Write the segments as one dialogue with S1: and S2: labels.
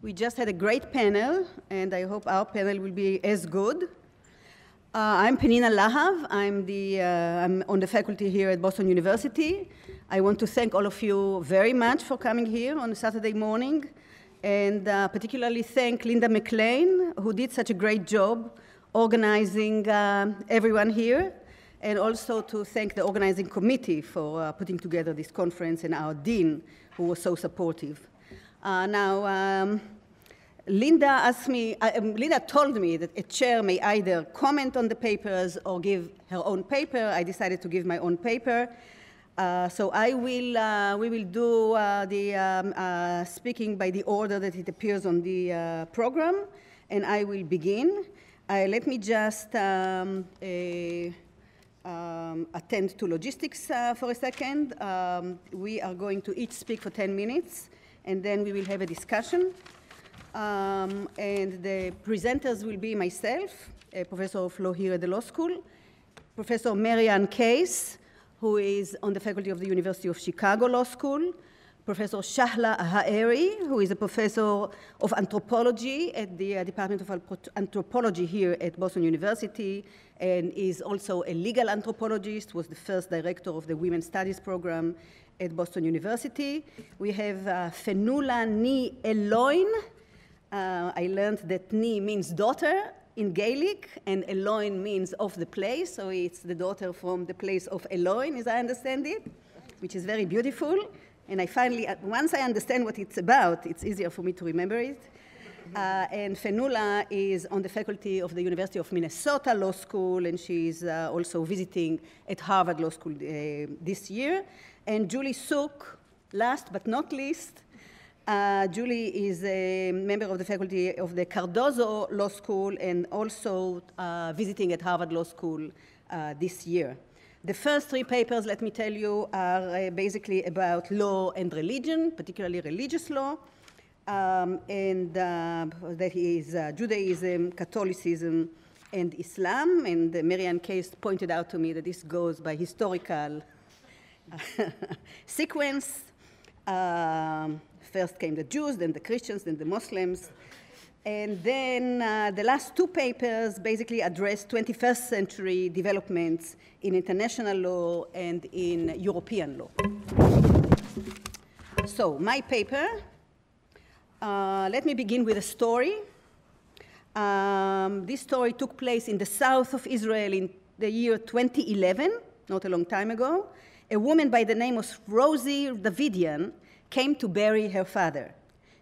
S1: We just had a great panel, and I hope our panel will be as good. Uh, I'm Pnina Lahav. I'm, the, uh, I'm on the faculty here at Boston University. I want to thank all of you very much for coming here on a Saturday morning, and uh, particularly thank Linda McLean, who did such a great job organizing uh, everyone here, and also to thank the organizing committee for uh, putting together this conference and our dean, who was so supportive. Uh, now, um, Linda asked me, uh, um, Linda told me that a chair may either comment on the papers or give her own paper. I decided to give my own paper. Uh, so I will, uh, we will do uh, the um, uh, speaking by the order that it appears on the program, and I will begin. let me just um, um, attend to logistics for a second. Um, we are going to each speak for 10 minutes and then we will have a discussion. Um, and the presenters will be myself, a professor of law here at the law school, Professor Mary Anne Case, who is on the faculty of the University of Chicago Law School, Professor Shahla Haeri, who is a professor of anthropology at the uh, Department of Anthropology here at Boston University, and is also a legal anthropologist, was the first director of the Women's Studies program at Boston University. We have uh, Fionnuala Ni Aolain. Uh, I learned that Ni means daughter in Gaelic, and Aolain means of the place, so it's the daughter from the place of Aolain, as I understand it, which is very beautiful. And I finally, once I understand what it's about, it's easier for me to remember it. Uh, and Fionnuala is on the faculty of the University of Minnesota Law School, and she's uh, also visiting at Harvard Law School uh, this year. And Julie Suk, last but not least, uh, Julie is a member of the faculty of the Cardozo Law School and also uh, visiting at Harvard Law School uh, this year. The first three papers, let me tell you, are uh, basically about law and religion, particularly religious law, um, and uh, that is uh, Judaism, Catholicism, and Islam. And Mary Anne Case pointed out to me that this goes by historical sequence. Um, first came the Jews, then the Christians, then the Muslims. And then uh, the last two papers basically address 21st century developments in international law and in European law. So, my paper, uh, let me begin with a story. Um, this story took place in the south of Israel in the year 2011, not a long time ago a woman by the name of Rosie Davidian came to bury her father.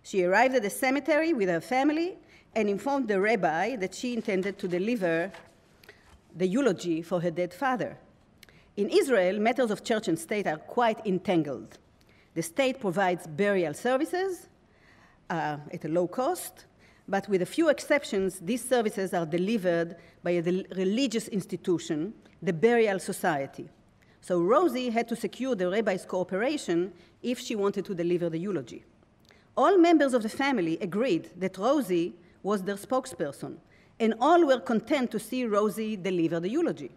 S1: She arrived at the cemetery with her family and informed the rabbi that she intended to deliver the eulogy for her dead father. In Israel, matters of church and state are quite entangled. The state provides burial services uh, at a low cost, but with a few exceptions, these services are delivered by a religious institution, the Burial Society. So Rosie had to secure the rabbi's cooperation if she wanted to deliver the eulogy. All members of the family agreed that Rosie was their spokesperson, and all were content to see Rosie deliver the eulogy.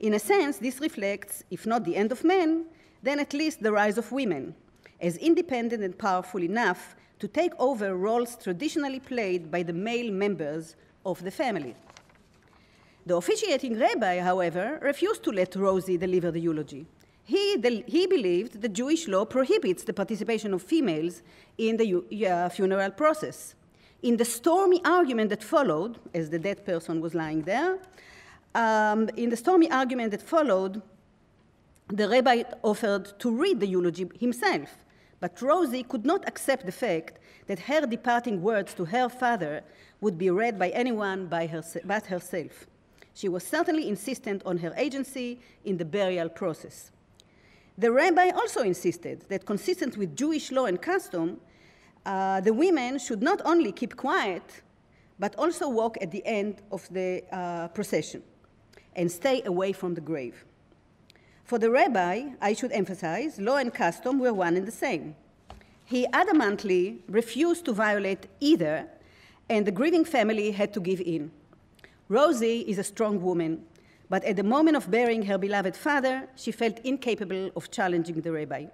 S1: In a sense, this reflects, if not the end of men, then at least the rise of women, as independent and powerful enough to take over roles traditionally played by the male members of the family. The officiating rabbi, however, refused to let Rosie deliver the eulogy. He, the, he believed that Jewish law prohibits the participation of females in the uh, funeral process. In the stormy argument that followed, as the dead person was lying there, um, in the stormy argument that followed, the rabbi offered to read the eulogy himself, but Rosie could not accept the fact that her departing words to her father would be read by anyone by but herself. She was certainly insistent on her agency in the burial process. The rabbi also insisted that, consistent with Jewish law and custom, uh, the women should not only keep quiet, but also walk at the end of the uh, procession and stay away from the grave. For the rabbi, I should emphasize, law and custom were one and the same. He adamantly refused to violate either, and the grieving family had to give in. Rosie is a strong woman, but at the moment of burying her beloved father, she felt incapable of challenging the rabbi.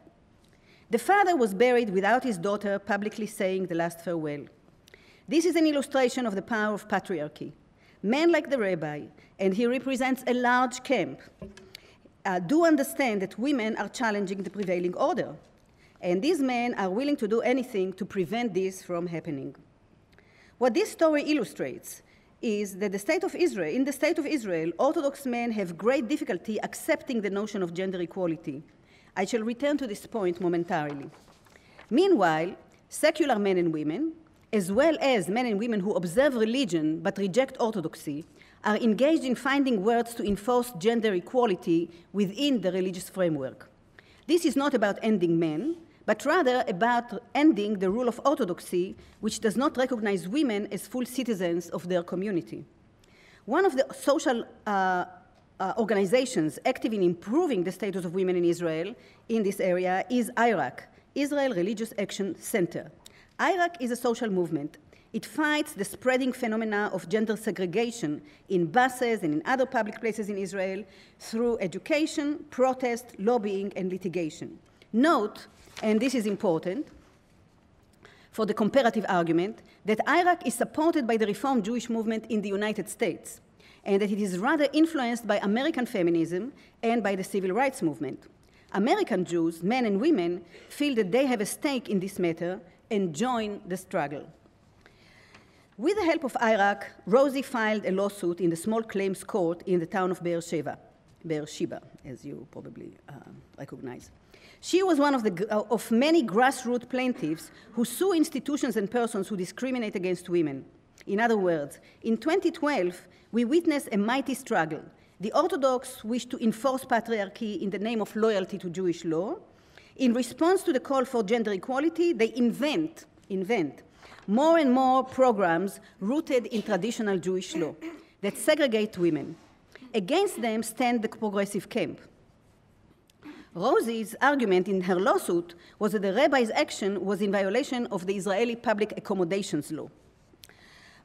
S1: The father was buried without his daughter publicly saying the last farewell. This is an illustration of the power of patriarchy. Men like the rabbi, and he represents a large camp, uh, do understand that women are challenging the prevailing order. And these men are willing to do anything to prevent this from happening. What this story illustrates is that the state of Israel, in the state of Israel, Orthodox men have great difficulty accepting the notion of gender equality. I shall return to this point momentarily. Meanwhile, secular men and women, as well as men and women who observe religion but reject orthodoxy, are engaged in finding words to enforce gender equality within the religious framework. This is not about ending men, but rather about ending the rule of orthodoxy, which does not recognize women as full citizens of their community. One of the social uh, uh, organizations active in improving the status of women in Israel in this area is IRAC, Israel Religious Action Center. IRAC is a social movement. It fights the spreading phenomena of gender segregation in buses and in other public places in Israel through education, protest, lobbying, and litigation. Note and this is important for the comparative argument, that IRAC is supported by the Reform Jewish movement in the United States, and that it is rather influenced by American feminism and by the civil rights movement. American Jews, men and women, feel that they have a stake in this matter and join the struggle. With the help of IRAC, Rosie filed a lawsuit in the small claims court in the town of Beersheba, Beersheba, as you probably uh, recognize. She was one of, the, uh, of many grassroots plaintiffs who sue institutions and persons who discriminate against women. In other words, in 2012, we witnessed a mighty struggle. The Orthodox wish to enforce patriarchy in the name of loyalty to Jewish law. In response to the call for gender equality, they invent, invent more and more programs rooted in traditional Jewish law that segregate women. Against them stand the progressive camp. Rosie's argument in her lawsuit was that the rabbi's action was in violation of the Israeli public accommodations law.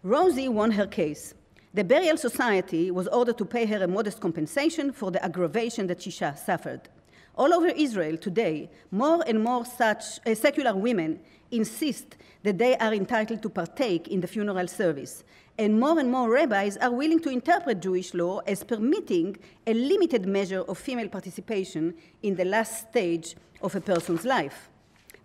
S1: Rosie won her case. The Burial Society was ordered to pay her a modest compensation for the aggravation that she suffered. All over Israel today, more and more such uh, secular women insist that they are entitled to partake in the funeral service, and more and more rabbis are willing to interpret Jewish law as permitting a limited measure of female participation in the last stage of a person's life.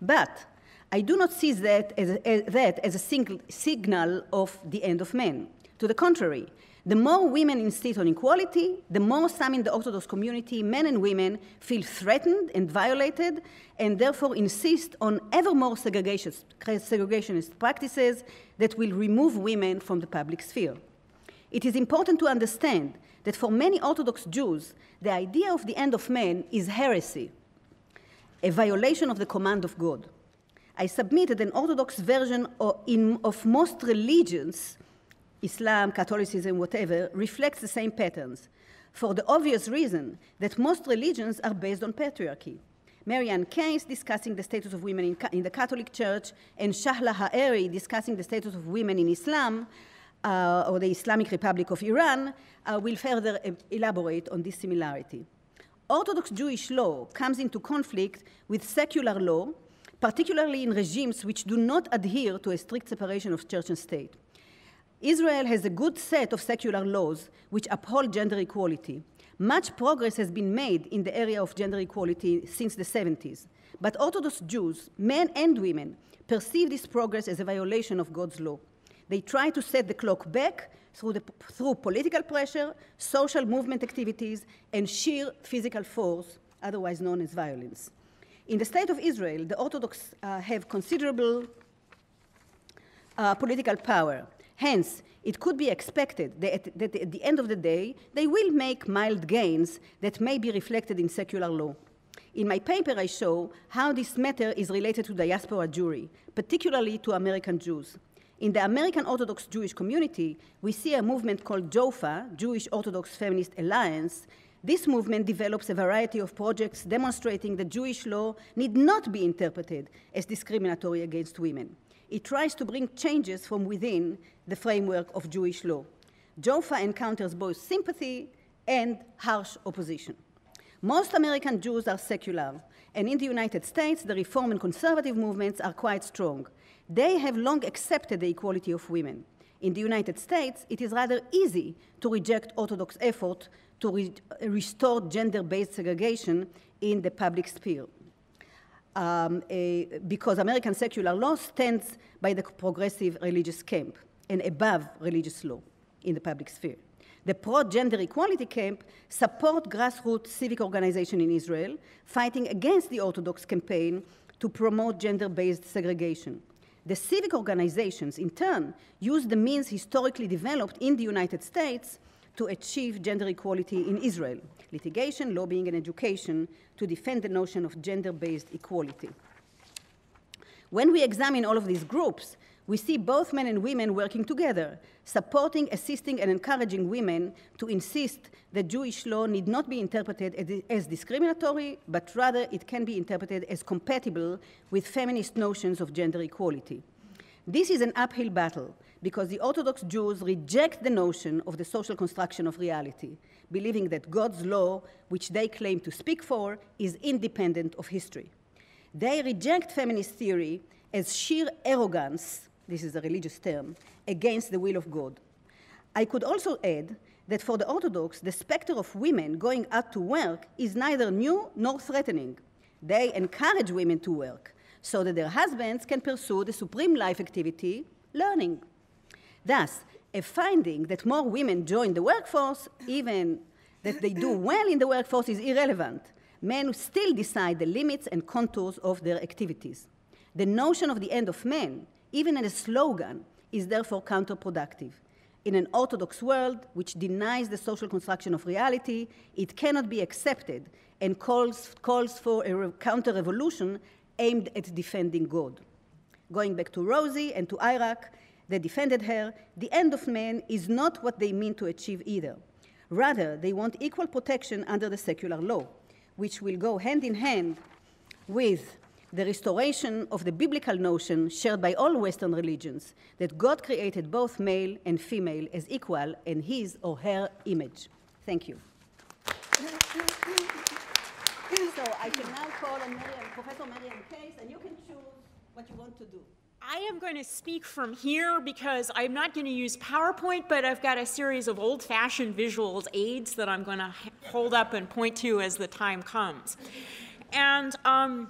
S1: But I do not see that as a, as, that as a single signal of the end of men. To the contrary, the more women insist on equality, the more some in the Orthodox community, men and women, feel threatened and violated, and therefore insist on ever more segregationist, practices that will remove women from the public sphere. It is important to understand that for many Orthodox Jews, the idea of the end of man is heresy, a violation of the command of God. I submitted an Orthodox version of, in, of most religions Islam, Catholicism, whatever, reflects the same patterns for the obvious reason that most religions are based on patriarchy. Mary Anne Case discussing the status of women in, in the Catholic Church, and Shahla Haeri discussing the status of women in Islam, uh, or the Islamic Republic of Iran, uh, will further uh, elaborate on this similarity. Orthodox Jewish law comes into conflict with secular law, particularly in regimes which do not adhere to a strict separation of church and state. Israel has a good set of secular laws which uphold gender equality. Much progress has been made in the area of gender equality since the 70s. But Orthodox Jews, men and women, perceive this progress as a violation of God's law. They try to set the clock back through, the, through political pressure, social movement activities, and sheer physical force, otherwise known as violence. In the state of Israel, the Orthodox uh, have considerable uh, political power. Hence, it could be expected that, at the end of the day, they will make mild gains that may be reflected in secular law. In my paper, I show how this matter is related to diaspora Jewry, particularly to American Jews. In the American Orthodox Jewish community, we see a movement called JOFA, Jewish Orthodox Feminist Alliance. This movement develops a variety of projects demonstrating that Jewish law need not be interpreted as discriminatory against women it tries to bring changes from within the framework of Jewish law. JOFA encounters both sympathy and harsh opposition. Most American Jews are secular, and in the United States, the reform and conservative movements are quite strong. They have long accepted the equality of women. In the United States, it is rather easy to reject Orthodox effort to re restore gender-based segregation in the public sphere. Um, a, because American secular law stands by the progressive religious camp and above religious law in the public sphere. The pro-gender equality camp support grassroots civic organization in Israel fighting against the Orthodox campaign to promote gender-based segregation. The civic organizations, in turn, use the means historically developed in the United States to achieve gender equality in Israel, litigation, lobbying, and education to defend the notion of gender-based equality. When we examine all of these groups, we see both men and women working together, supporting, assisting, and encouraging women to insist that Jewish law need not be interpreted as discriminatory, but rather it can be interpreted as compatible with feminist notions of gender equality. This is an uphill battle because the Orthodox Jews reject the notion of the social construction of reality, believing that God's law, which they claim to speak for, is independent of history. They reject feminist theory as sheer arrogance this is a religious term, against the will of God. I could also add that for the Orthodox, the specter of women going out to work is neither new nor threatening. They encourage women to work so that their husbands can pursue the supreme life activity, learning. Thus, a finding that more women join the workforce, even that they do well in the workforce, is irrelevant. Men still decide the limits and contours of their activities. The notion of the end of men even in a slogan, is therefore counterproductive. In an orthodox world which denies the social construction of reality, it cannot be accepted and calls, calls for a counter revolution aimed at defending God. Going back to Rosie and to IRAC, they defended her. The end of man is not what they mean to achieve either. Rather, they want equal protection under the secular law, which will go hand in hand with the restoration of the biblical notion shared by all Western religions that God created both male and female as equal in his or her image. Thank you. so I can now call on Professor Mary Anne Case, and you can choose what you want to do.
S2: I am going to speak from here because I'm not going to use PowerPoint, but I've got a series of old fashioned visuals aids that I'm going to hold up and point to as the time comes. And um,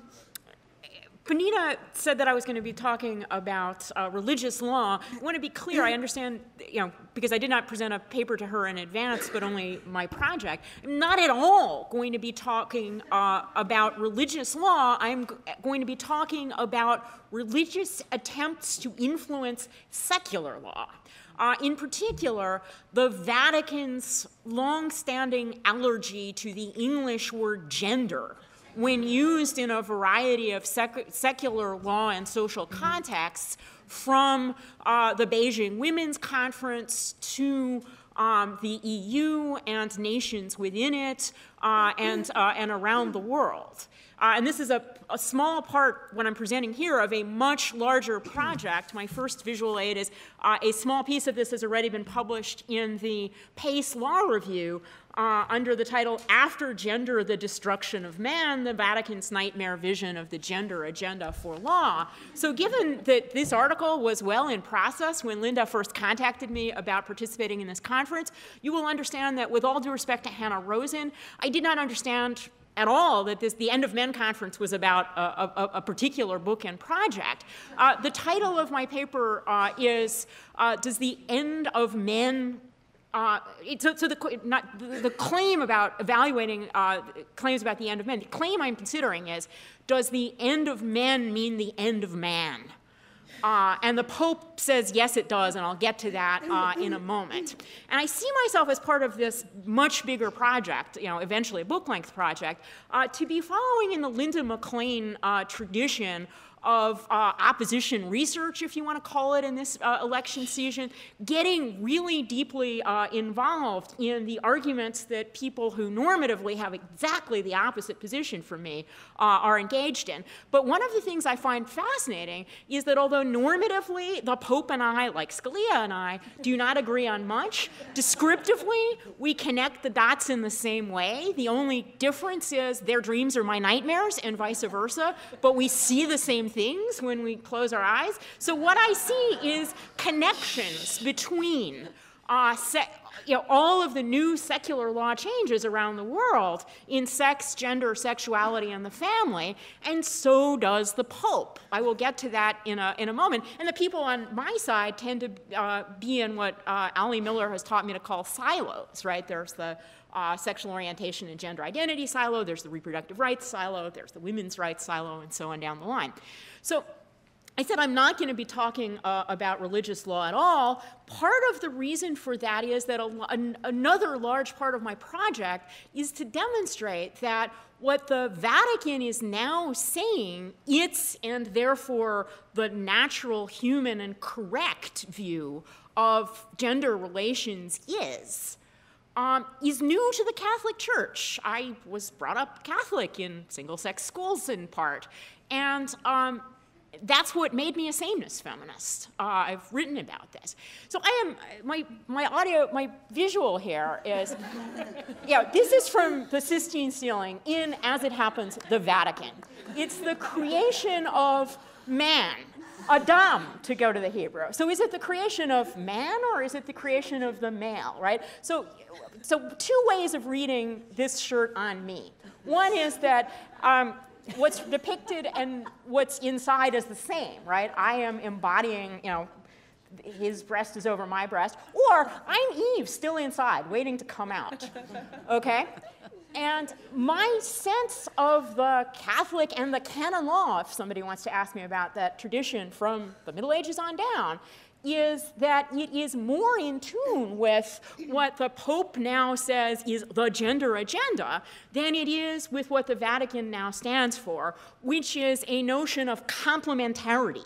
S2: Pnina said that I was going to be talking about uh, religious law. I want to be clear. I understand, you know, because I did not present a paper to her in advance, but only my project. I'm not at all going to be talking uh, about religious law. I'm going to be talking about religious attempts to influence secular law. Uh, in particular, the Vatican's long-standing allergy to the English word gender when used in a variety of sec secular law and social contexts, from uh, the Beijing Women's Conference to um, the EU and nations within it uh, and, uh, and around the world. Uh, and this is a, a, small part, when I'm presenting here, of a much larger project. My first visual aid is uh, a small piece of this has already been published in the Pace Law Review uh, under the title After Gender, the Destruction of Man, the Vatican's Nightmare Vision of the Gender Agenda for Law. So given that this article was well in process when Linda first contacted me about participating in this conference, you will understand that with all due respect to Hanna Rosin, I did not understand at all that this, the End of Men conference was about a, a, a particular book and project. Uh, the title of my paper uh, is uh, Does the End of Men uh, so, the, not, the, the, claim about evaluating uh, claims about the end of men, the claim I'm considering is, does the end of men mean the end of man? Uh, and the Pope says, yes, it does, and I'll get to that uh, in a moment. And I see myself as part of this much bigger project, you know, eventually a book length project, uh, to be following in the Linda McLean uh, tradition of uh, opposition research, if you want to call it, in this uh, election season, getting really deeply uh, involved in the arguments that people who normatively have exactly the opposite position from me uh, are engaged in. But one of the things I find fascinating is that although normatively the Pope and I, like Scalia and I, do not agree on much, descriptively we connect the dots in the same way. The only difference is their dreams are my nightmares and vice versa, but we see the same things when we close our eyes. So what I see is connections between uh, you know, all of the new secular law changes around the world in sex, gender, sexuality, and the family, and so does the Pope. I will get to that in a, in a moment. And the people on my side tend to uh, be in what uh, Ali Miller has taught me to call silos, right? There's the uh, sexual orientation and gender identity silo, there's the reproductive rights silo, there's the women's rights silo, and so on down the line. So I said I'm not going to be talking uh, about religious law at all. Part of the reason for that is that a, an, another large part of my project is to demonstrate that what the Vatican is now saying, its and therefore the natural, human, and correct view of gender relations is, um, is new to the Catholic Church. I was brought up Catholic in single sex schools in part. And um, that's what made me a sameness feminist. Uh, I've written about this. So I am, my, my audio, my visual here is, yeah, this is from the Sistine ceiling in, as it happens, the Vatican. It's the creation of man, Adam, to go to the Hebrew. So is it the creation of man or is it the creation of the male, right? So, so two ways of reading this shirt on me. One is that um, what's depicted and what's inside is the same, right? I am embodying, you know, his breast is over my breast, or I'm Eve still inside, waiting to come out. Okay? And my sense of the Catholic and the canon law, if somebody wants to ask me about that tradition from the Middle Ages on down, is that it is more in tune with what the Pope now says is the gender agenda than it is with what the Vatican now stands for, which is a notion of complementarity.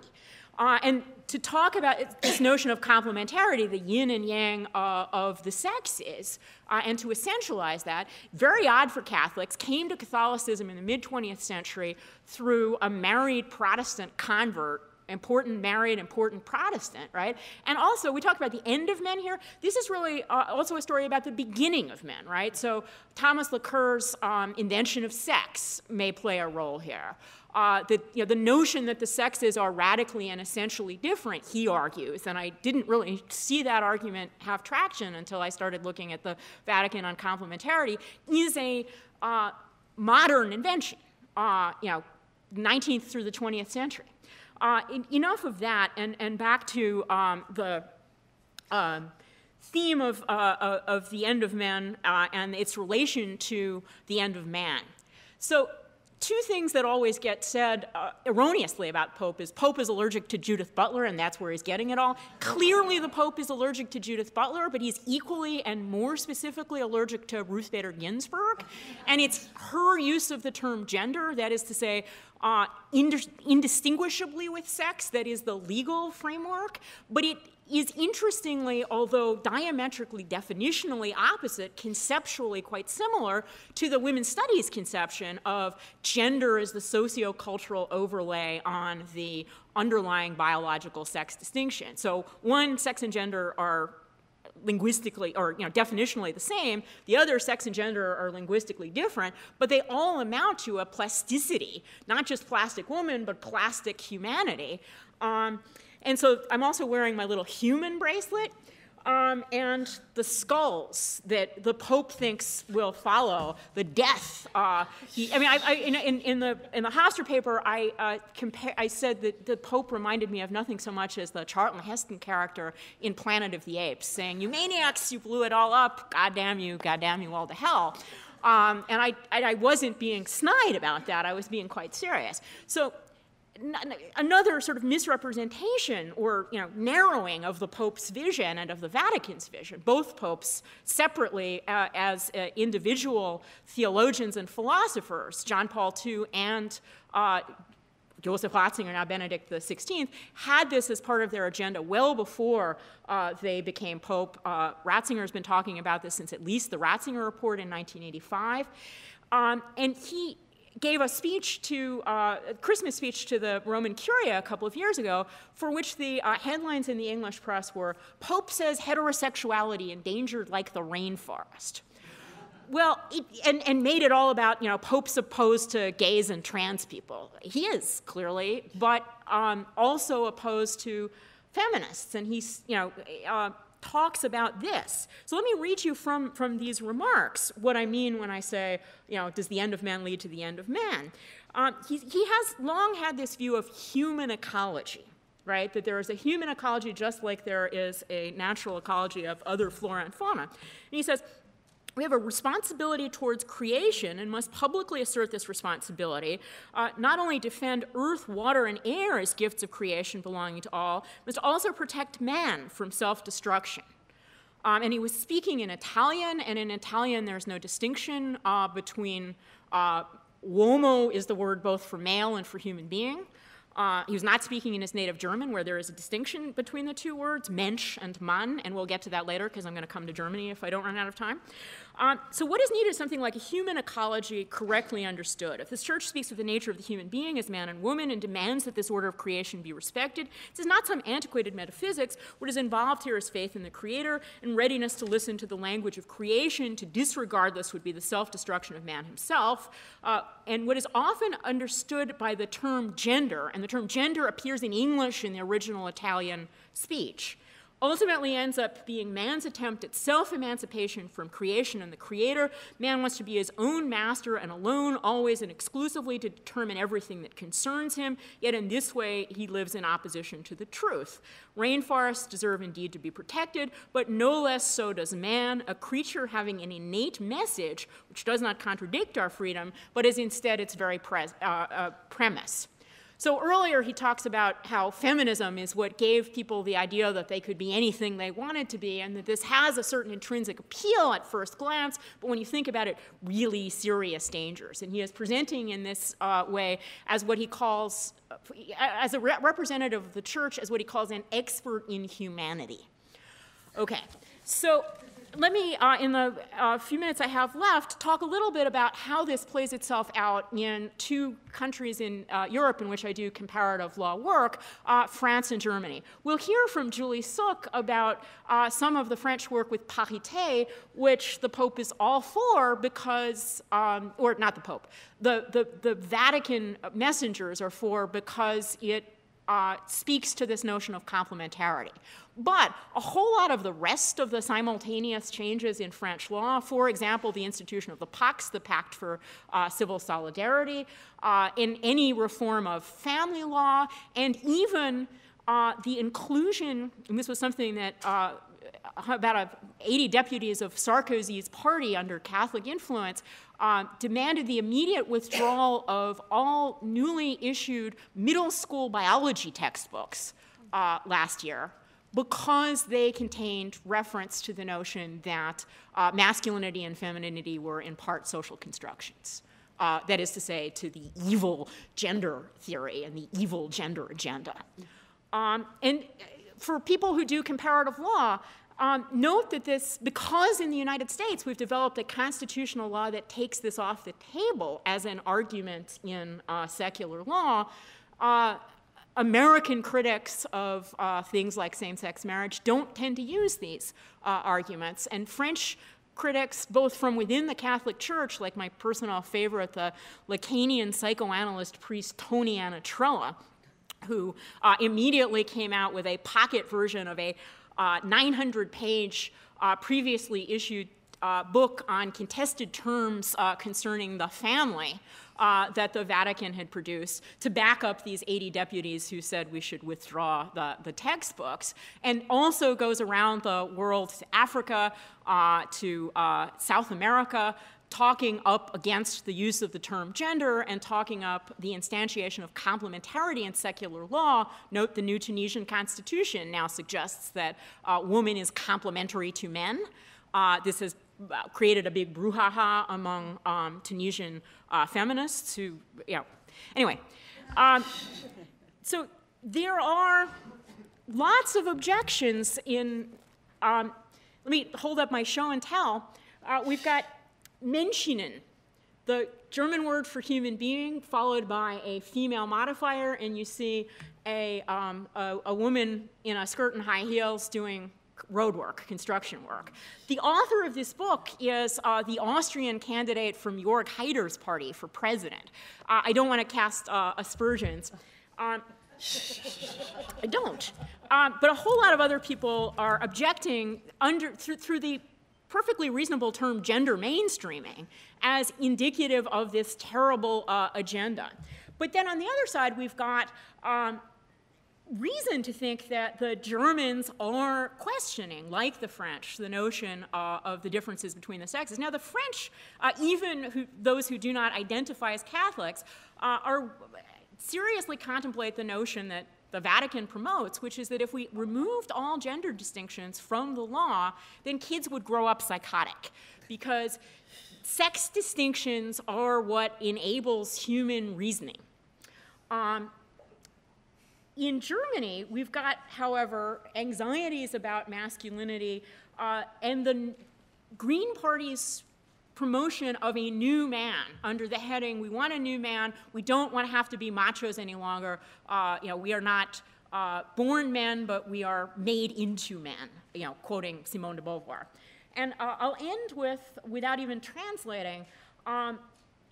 S2: Uh, and to talk about this notion of complementarity, the yin and yang uh, of the sexes, uh, and to essentialize that, very odd for Catholics, came to Catholicism in the mid 20th century through a married Protestant convert important married, important Protestant, right? And also, we talked about the end of men here. This is really uh, also a story about the beginning of men, right? So Thomas Laqueur's um, invention of sex may play a role here. Uh, the, you know, the notion that the sexes are radically and essentially different, he argues, and I didn't really see that argument have traction until I started looking at the Vatican on complementarity, is a uh, modern invention, uh, you know, 19th through the 20th century. Uh, enough of that, and, and back to um, the um, theme of, uh, uh, of the end of men uh, and its relation to the end of man. So two things that always get said uh, erroneously about Pope is Pope is allergic to Judith Butler, and that's where he's getting it all. Clearly, the Pope is allergic to Judith Butler, but he's equally and more specifically allergic to Ruth Bader Ginsburg. And it's her use of the term gender, that is to say, uh, indistinguishably with sex, that is the legal framework, but it is interestingly, although diametrically, definitionally opposite, conceptually quite similar to the women's studies conception of gender as the sociocultural overlay on the underlying biological sex distinction. So one, sex and gender are linguistically or you know definitionally the same the other sex and gender are linguistically different but they all amount to a plasticity not just plastic woman but plastic humanity um, and so I'm also wearing my little human bracelet. Um, and the skulls that the Pope thinks will follow, the death. Uh, he, I mean, I, I, in, in, the, in the Hofstra paper, I, uh, compare, I said that the Pope reminded me of nothing so much as the Charlton Heston character in Planet of the Apes, saying, You maniacs, you blew it all up, God damn you, God damn you all to hell. Um, and I, I wasn't being snide about that, I was being quite serious. So another sort of misrepresentation or you know, narrowing of the Pope's vision and of the Vatican's vision. Both popes separately uh, as uh, individual theologians and philosophers, John Paul II and uh, Joseph Ratzinger, now Benedict XVI, had this as part of their agenda well before uh, they became Pope. Uh, Ratzinger's been talking about this since at least the Ratzinger Report in 1985. Um, and he gave a speech to uh, a Christmas speech to the Roman Curia a couple of years ago, for which the uh, headlines in the English press were "Pope says heterosexuality endangered like the rainforest." Well, it, and, and made it all about, you know, Pope's opposed to gays and trans people. He is, clearly, but um, also opposed to feminists. And he's, you know, uh, talks about this. So let me read you from, from these remarks what I mean when I say, you know, does the end of man lead to the end of man? Um, he, he has long had this view of human ecology, right? That there is a human ecology just like there is a natural ecology of other flora and fauna. And he says, we have a responsibility towards creation and must publicly assert this responsibility. Uh, not only defend earth, water, and air as gifts of creation belonging to all, must also protect man from self destruction. Um, and he was speaking in Italian, and in Italian, there's no distinction uh, between uh, uomo is the word both for male and for human being. Uh, he was not speaking in his native German, where there is a distinction between the two words, Mensch and Mann, and we'll get to that later because I'm going to come to Germany if I don't run out of time. Um, so, what is needed is something like a human ecology correctly understood. If this church speaks of the nature of the human being as man and woman and demands that this order of creation be respected, this is not some antiquated metaphysics. What is involved here is faith in the Creator and readiness to listen to the language of creation. To disregard this would be the self destruction of man himself. Uh, and what is often understood by the term gender, and the term gender appears in English in the original Italian speech ultimately ends up being man's attempt at self emancipation from creation and the creator. Man wants to be his own master and alone, always and exclusively to determine everything that concerns him, yet in this way he lives in opposition to the truth. Rainforests deserve indeed to be protected, but no less so does man, a creature having an innate message which does not contradict our freedom, but is instead its very uh, uh, premise. So earlier he talks about how feminism is what gave people the idea that they could be anything they wanted to be, and that this has a certain intrinsic appeal at first glance, but when you think about it, really serious dangers. And he is presenting in this uh, way as what he calls, uh, as a re- representative of the church, as what he calls an expert in humanity. Okay, so let me, uh, in the uh, few minutes I have left, talk a little bit about how this plays itself out in two countries in uh, Europe in which I do comparative law work, uh, France and Germany. We'll hear from Julie Suk about uh, some of the French work with parité, which the Pope is all for because, um, or not the Pope, the, the, the Vatican messengers are for because it uh, speaks to this notion of complementarity. But a whole lot of the rest of the simultaneous changes in French law, for example, the institution of the PACS, the Pact for uh, Civil Solidarity, uh, in any reform of family law, and even the inclusion, and this was something that about 80 deputies of Sarkozy's party under Catholic influence uh, demanded the immediate withdrawal of all newly issued middle school biology textbooks uh, last year because they contained reference to the notion that uh, masculinity and femininity were in part social constructions. Uh, that is to say, to the evil gender theory and the evil gender agenda. Um, and for people who do comparative law, um, note that this, because in the United States we've developed a constitutional law that takes this off the table as an argument in uh, secular law, uh, American critics of uh, things like same sex marriage don't tend to use these uh, arguments. And French critics, both from within the Catholic Church, like my personal favorite, the Lacanian psychoanalyst priest Tony Anatrella, who uh, immediately came out with a pocket version of a uh, 900 page uh, previously issued uh, book on contested terms concerning the family uh, that the Vatican had produced to back up these 80 deputies who said we should withdraw the, the textbooks, and also goes around the world to Africa, uh, to South America, talking up against the use of the term gender and talking up the instantiation of complementarity in secular law. Note the new Tunisian constitution now suggests that uh, woman is complementary to men. Uh, this has uh, created a big brouhaha among um, Tunisian uh, feminists who, know, anyway. Um, so there are lots of objections in, um, let me hold up my show and tell. Uh, we've got Menschinen, the German word for human being, followed by a female modifier, and you see a, um, a, a woman in a skirt and high heels doing road work, construction work. The author of this book is uh, the Austrian candidate from Jörg Haider's party for president. Uh, I don't want to cast uh, aspersions. Um, I don't. Um, but a whole lot of other people are objecting under, through, through the perfectly reasonable term gender mainstreaming as indicative of this terrible uh, agenda. But then on the other side, we've got um, reason to think that the Germans are questioning, like the French, the notion uh, of the differences between the sexes. Now, the French, uh, even who, those who do not identify as Catholics, uh, are seriously contemplate the notion that the Vatican promotes, which is that if we removed all gender distinctions from the law, then kids would grow up psychotic because sex distinctions are what enables human reasoning. Um, in Germany, we've got, however, anxieties about masculinity, uh, and the Green Party's promotion of a new man under the heading, we want a new man, we don't want to have to be machos any longer, uh, you know, we are not uh, born men, but we are made into men, you know, quoting Simone de Beauvoir. And uh, I'll end with, without even translating, um,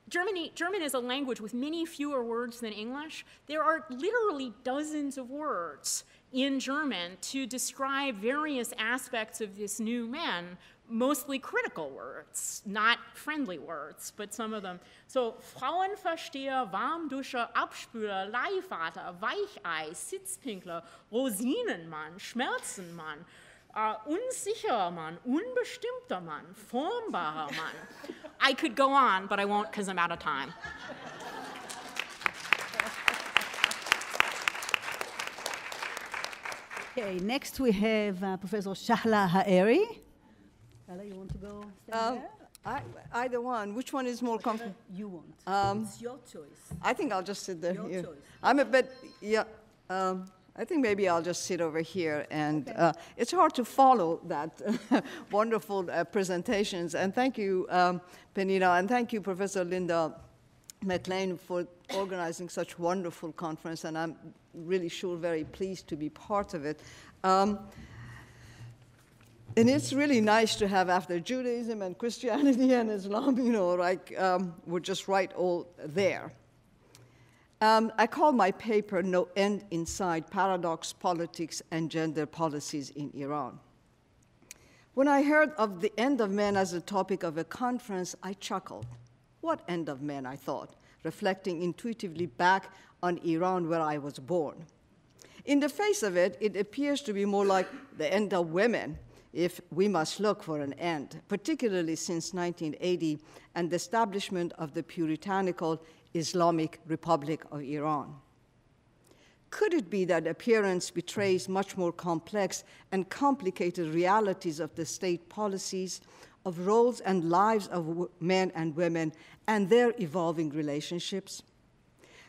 S2: Germany, German is a language with many fewer words than English. There are literally dozens of words in German to describe various aspects of this new man, mostly critical words, not friendly words, but some of them. So Frauenversteher, Warmduscher, Abspüler, Leihvater, Weichei, Sitzpinkler, Rosinenmann, Schmerzenmann, uh, unsicherer Mann, unbestimmter Mann, formbarer Mann. I could go on, but I won't because I'm out of time.
S1: Okay, next we have uh, Professor Shahla Haeri. Shahla, you want to go stand
S3: Um,
S1: there?
S3: I, either one. Which one is more comfortable?
S1: You want.
S3: Um,
S1: it's your choice.
S3: I think I'll just sit there.
S1: Your
S3: here.
S1: choice.
S3: I'm a bit, yeah. Um, I think maybe I'll just sit over here, and uh, it's hard to follow that wonderful uh, presentations. And thank you, um, Pnina, and thank you, Professor Linda McLean, for organizing such wonderful conference. And I'm really sure very pleased to be part of it. Um, and it's really nice to have after Judaism and Christianity and Islam, you know, like um, we're just right all there. Um, I call my paper No End Inside Paradox, Politics, and Gender Policies in Iran. When I heard of the end of man as a topic of a conference, I chuckled. What end of man, I thought, reflecting intuitively back on Iran where I was born. In the face of it, it appears to be more like the end of women, if we must look for an end, particularly since 1980 and the establishment of the puritanical Islamic Republic of Iran. Could it be that appearance betrays much more complex and complicated realities of the state policies, of roles and lives of men and women, and their evolving relationships?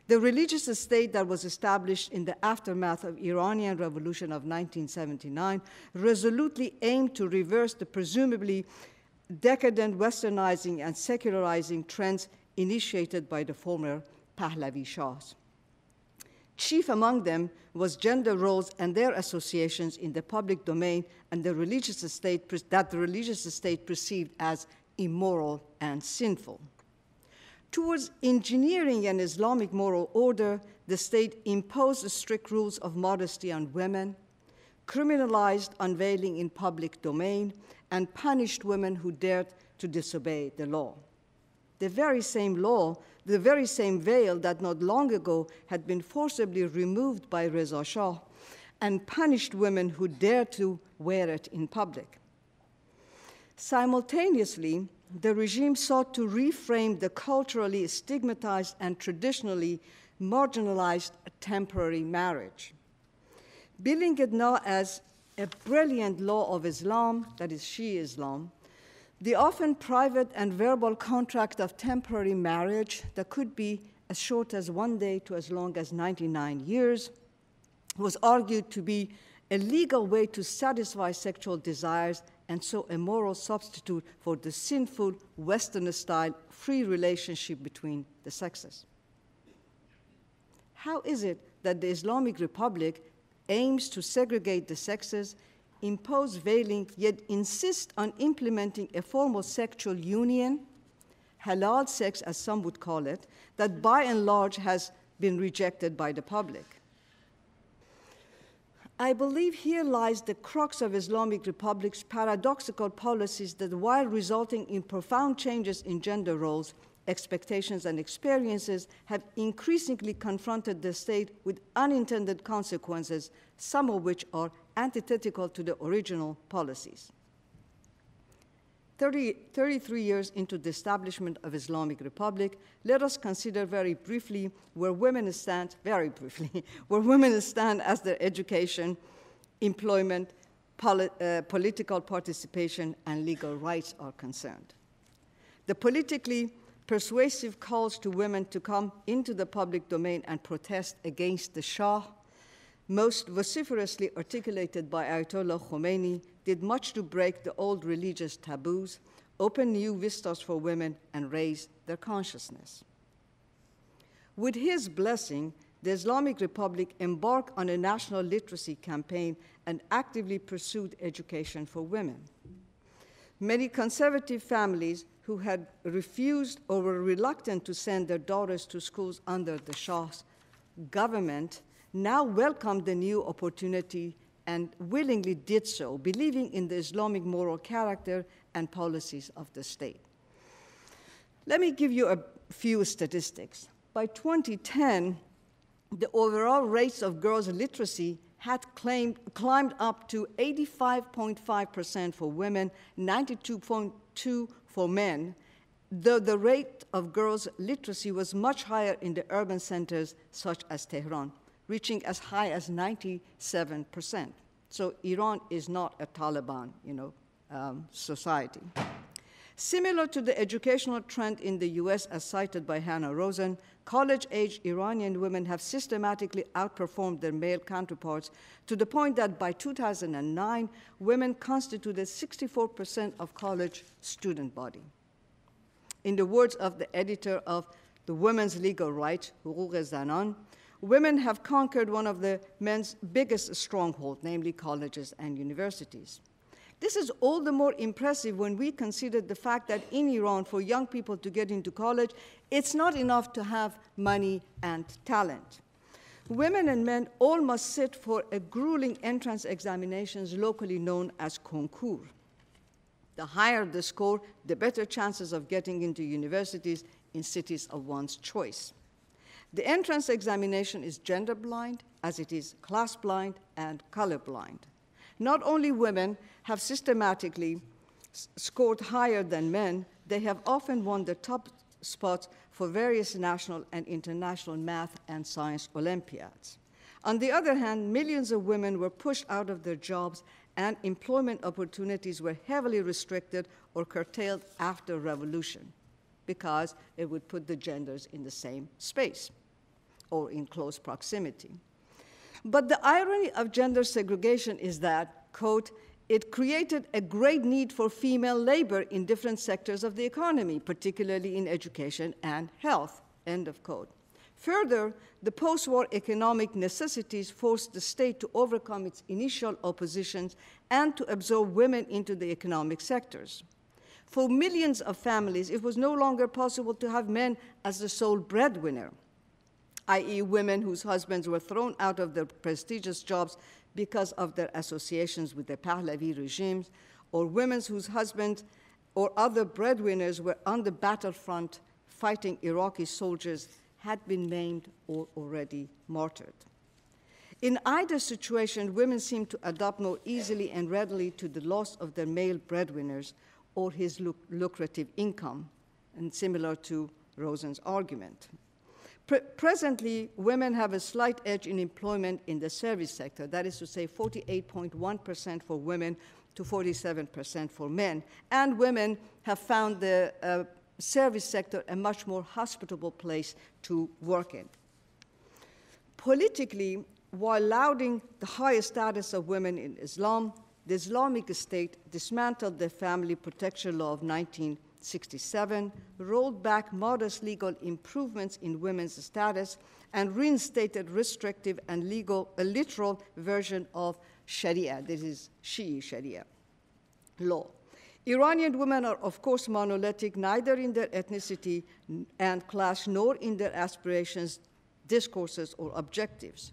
S3: The religious state that was established in the aftermath of Iranian Revolution of 1979 resolutely aimed to reverse the presumably decadent westernizing and secularizing trends initiated by the former Pahlavi Shahs. Chief among them was gender roles and their associations in the public domain and the religious state that the religious state perceived as immoral and sinful. Towards engineering an Islamic moral order, the state imposed strict rules of modesty on women, criminalized unveiling in public domain, and punished women who dared to disobey the law. The very same law, the very same veil that not long ago had been forcibly removed by Reza Shah and punished women who dared to wear it in public. Simultaneously, the regime sought to reframe the culturally stigmatized and traditionally marginalized temporary marriage, billing it now as a brilliant law of Islam, that is Shia Islam, the often private and verbal contract of temporary marriage that could be as short as one day to as long as 99 years, was argued to be a legal way to satisfy sexual desires and so a moral substitute for the sinful Western style free relationship between the sexes. How is it that the Islamic Republic aims to segregate the sexes, impose veiling, yet insist on implementing a formal sexual union, halal sex as some would call it, that by and large has been rejected by the public? I believe here lies the crux of Islamic Republic's paradoxical policies that, while resulting in profound changes in gender roles, expectations, and experiences, have increasingly confronted the state with unintended consequences, some of which are antithetical to the original policies. 30, 33 years into the establishment of Islamic Republic, let us consider very briefly where women stand, very briefly, where women stand as their education, employment, poli uh, political participation, and legal rights are concerned. The politically persuasive calls to women to come into the public domain and protest against the Shah, most vociferously articulated by Ayatollah Khomeini, did much to break the old religious taboos, open new vistas for women, and raise their consciousness. With his blessing, the Islamic Republic embarked on a national literacy campaign and actively pursued education for women. Many conservative families who had refused or were reluctant to send their daughters to schools under the Shah's government now welcomed the new opportunity and willingly did so, believing in the Islamic moral character and policies of the state. Let me give you a few statistics. By 2010, the overall rates of girls' literacy had claimed, climbed up to 85.5% for women, 92.2 for men, though the rate of girls' literacy was much higher in the urban centers such as Tehran reaching as high as 97%. So Iran is not a Taliban, you know, um, society. Similar to the educational trend in the US as cited by Hanna Rosin, college-aged Iranian women have systematically outperformed their male counterparts to the point that by 2009, women constituted 64% of college student body. In the words of the editor of the Women's Legal Rights, Huquq Zanan, women have conquered one of the men's biggest strongholds, namely colleges and universities. This is all the more impressive when we consider the fact that in Iran, for young people to get into college, it's not enough to have money and talent. Women and men all must sit for a grueling entrance examinations locally known as concours. The higher the score, the better chances of getting into universities in cities of one's choice. The entrance examination is gender blind, as it is class blind and color blind. Not only women have systematically scored higher than men, they have often won the top spots for various national and international math and science Olympiads. On the other hand, millions of women were pushed out of their jobs and employment opportunities were heavily restricted or curtailed after revolution because it would put the genders in the same space or in close proximity. But the irony of gender segregation is that, quote, it created a great need for female labor in different sectors of the economy, particularly in education and health, end of quote. Further, the post war economic necessities forced the state to overcome its initial oppositions and to absorb women into the economic sectors. For millions of families, it was no longer possible to have men as the sole breadwinner i.e., women whose husbands were thrown out of their prestigious jobs because of their associations with the Pahlavi regimes, or women whose husbands or other breadwinners were on the battlefront fighting Iraqi soldiers had been maimed or already martyred. In either situation, women seem to adapt more easily and readily to the loss of their male breadwinners or his lucrative income, and similar to Rosin's argument. Pre presently, women have a slight edge in employment in the service sector, that is to say 48.1% for women to 47% for men. And women have found the uh, service sector a much more hospitable place to work in. Politically, while lauding the higher status of women in Islam, the Islamic State dismantled the family protection law of 1967, rolled back modest legal improvements in women's status, and reinstated restrictive and legal, a literal version of Sharia, this is Shi'i Sharia law. Iranian women are, of course, monolithic neither in their ethnicity and class nor in their aspirations, discourses, or objectives.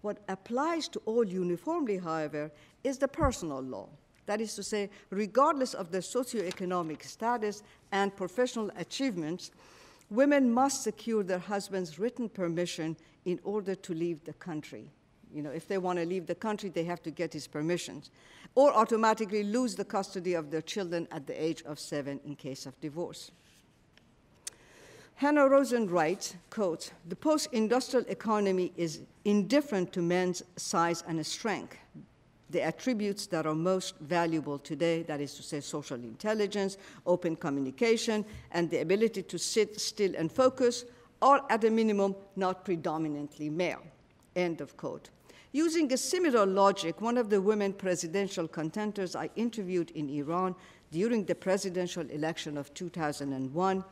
S3: What applies to all uniformly, however, is the personal law. That is to say, regardless of their socioeconomic status and professional achievements, women must secure their husband's written permission in order to leave the country. You know, if they want to leave the country, they have to get his permissions, or automatically lose the custody of their children at the age of seven in case of divorce. Hanna Rosin writes, quote, the post-industrial economy is indifferent to men's size and strength. The attributes that are most valuable today, that is to say social intelligence, open communication, and the ability to sit still and focus, are at a minimum not predominantly male. End of quote. Using a similar logic, one of the women presidential contenders I interviewed in Iran during the presidential election of 2001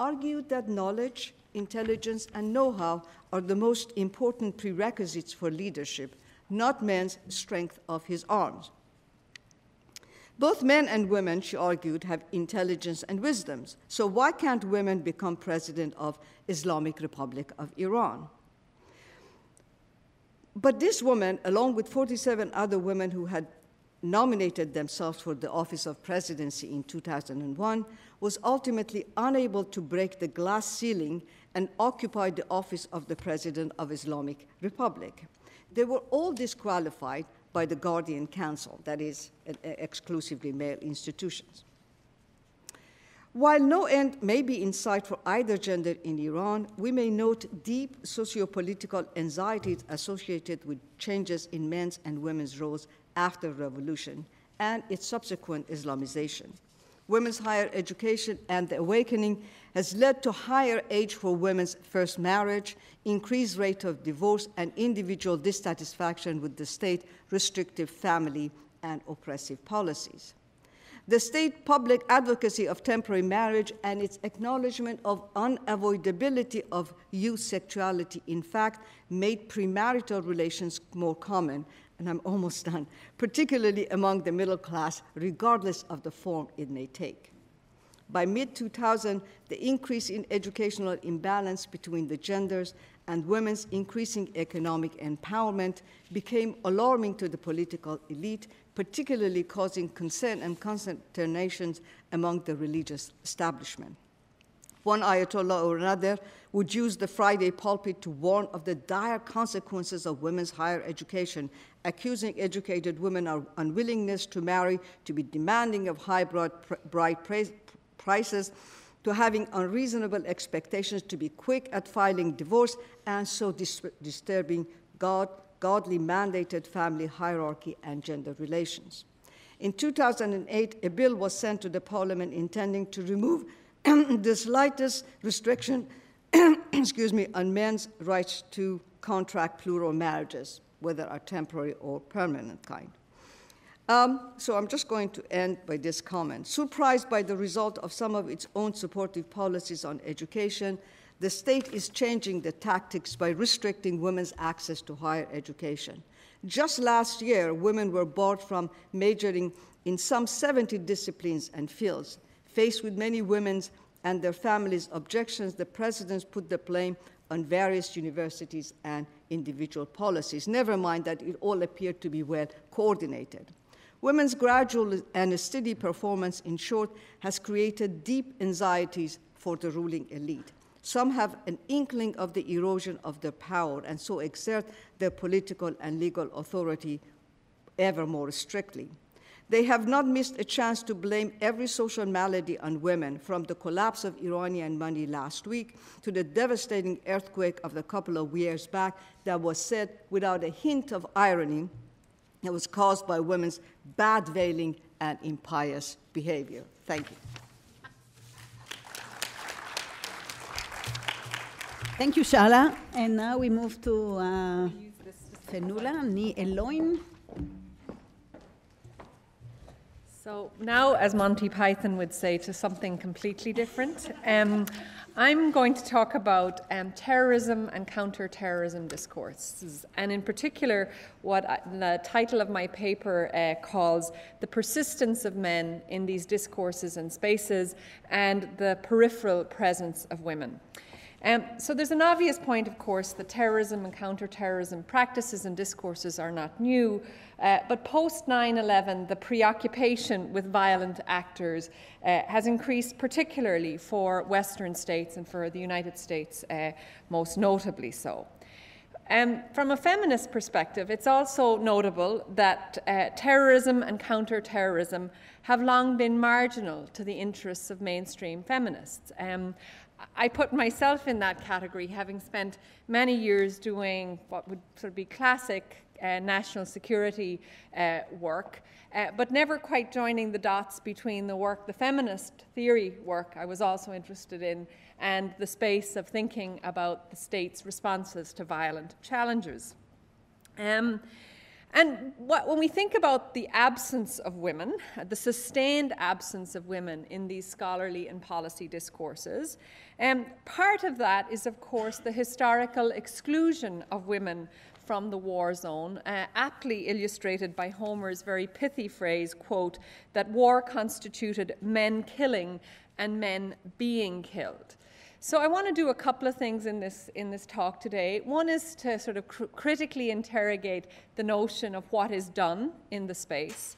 S3: argued that knowledge, intelligence, and know how are the most important prerequisites for leadership, not man's strength of his arms. Both men and women, she argued, have intelligence and wisdoms. So why can't women become president of Islamic Republic of Iran? But this woman, along with 47 other women who had nominated themselves for the office of presidency in 2001, was ultimately unable to break the glass ceiling and occupy the office of the President of Islamic Republic. They were all disqualified by the Guardian Council, that is, exclusively male institutions. While no end may be in sight for either gender in Iran, we may note deep socio-political anxieties associated with changes in men's and women's roles after the revolution and its subsequent Islamization. Women's higher education and the awakening has led to higher age for women's first marriage, increased rate of divorce, and individual dissatisfaction with the state restrictive family and oppressive policies. The state public advocacy of temporary marriage and its acknowledgement of unavoidability of youth sexuality, in fact, made premarital relations more common, and I'm almost done, particularly among the middle class, regardless of the form it may take. By mid 2000, the increase in educational imbalance between the genders and women's increasing economic empowerment became alarming to the political elite, particularly causing concern and consternations among the religious establishment. One Ayatollah or another would use the Friday pulpit to warn of the dire consequences of women's higher education, accusing educated women of unwillingness to marry, to be demanding of high bride prices, to having unreasonable expectations, to be quick at filing divorce, and so dis disturbing God, godly mandated family hierarchy and gender relations. In 2008, a bill was sent to the parliament intending to remove the slightest restriction excuse me, on men's rights to contract plural marriages, whether are temporary or permanent kind. Um, so I'm just going to end by this comment. Surprised by the result of some of its own supportive policies on education, the state is changing the tactics by restricting women's access to higher education. Just last year, women were barred from majoring in some 70 disciplines and fields. Faced with many women's and their families' objections, the presidents put the blame on various universities and individual policies, never mind that it all appeared to be well coordinated. Women's gradual and steady performance, in short, has created deep anxieties for the ruling elite. Some have an inkling of the erosion of their power and so exert their political and legal authority ever more strictly. They have not missed a chance to blame every social malady on women, from the collapse of Iranian money last week to the devastating earthquake of a couple of years back that was said without a hint of irony that was caused by women's bad veiling and impious behavior. Thank you.
S1: Thank you, Shahla. And now we move to uh, Fionnuala Ni Aolain.
S4: So now, as Monty Python would say, to something completely different. Um, I'm going to talk about um, terrorism and counterterrorism discourses, and in particular, what I, the title of my paper uh, calls The Persistence of Men in These Discourses and Spaces and the Peripheral Presence of Women. Um, so there's an obvious point, of course, that terrorism and counterterrorism practices and discourses are not new, uh, but post 9 11, the preoccupation with violent actors uh, has increased, particularly for Western states and for the United States, uh, most notably so. Um, from a feminist perspective, it's also notable that uh, terrorism and counterterrorism have long been marginal to the interests of mainstream feminists. Um, I put myself in that category, having spent many years doing what would sort of be classic uh, national security uh, work, uh, but never quite joining the dots between the work, the feminist theory work I was also interested in, and the space of thinking about the state's responses to violent challenges. Um, and what, when we think about the absence of women, the sustained absence of women in these scholarly and policy discourses, um, part of that is, of course, the historical exclusion of women from the war zone, uh, aptly illustrated by Homer's very pithy phrase, quote, that war constituted men killing and men being killed. So I want to do a couple of things in this in this talk today. One is to sort of cr- critically interrogate the notion of what is done in the space.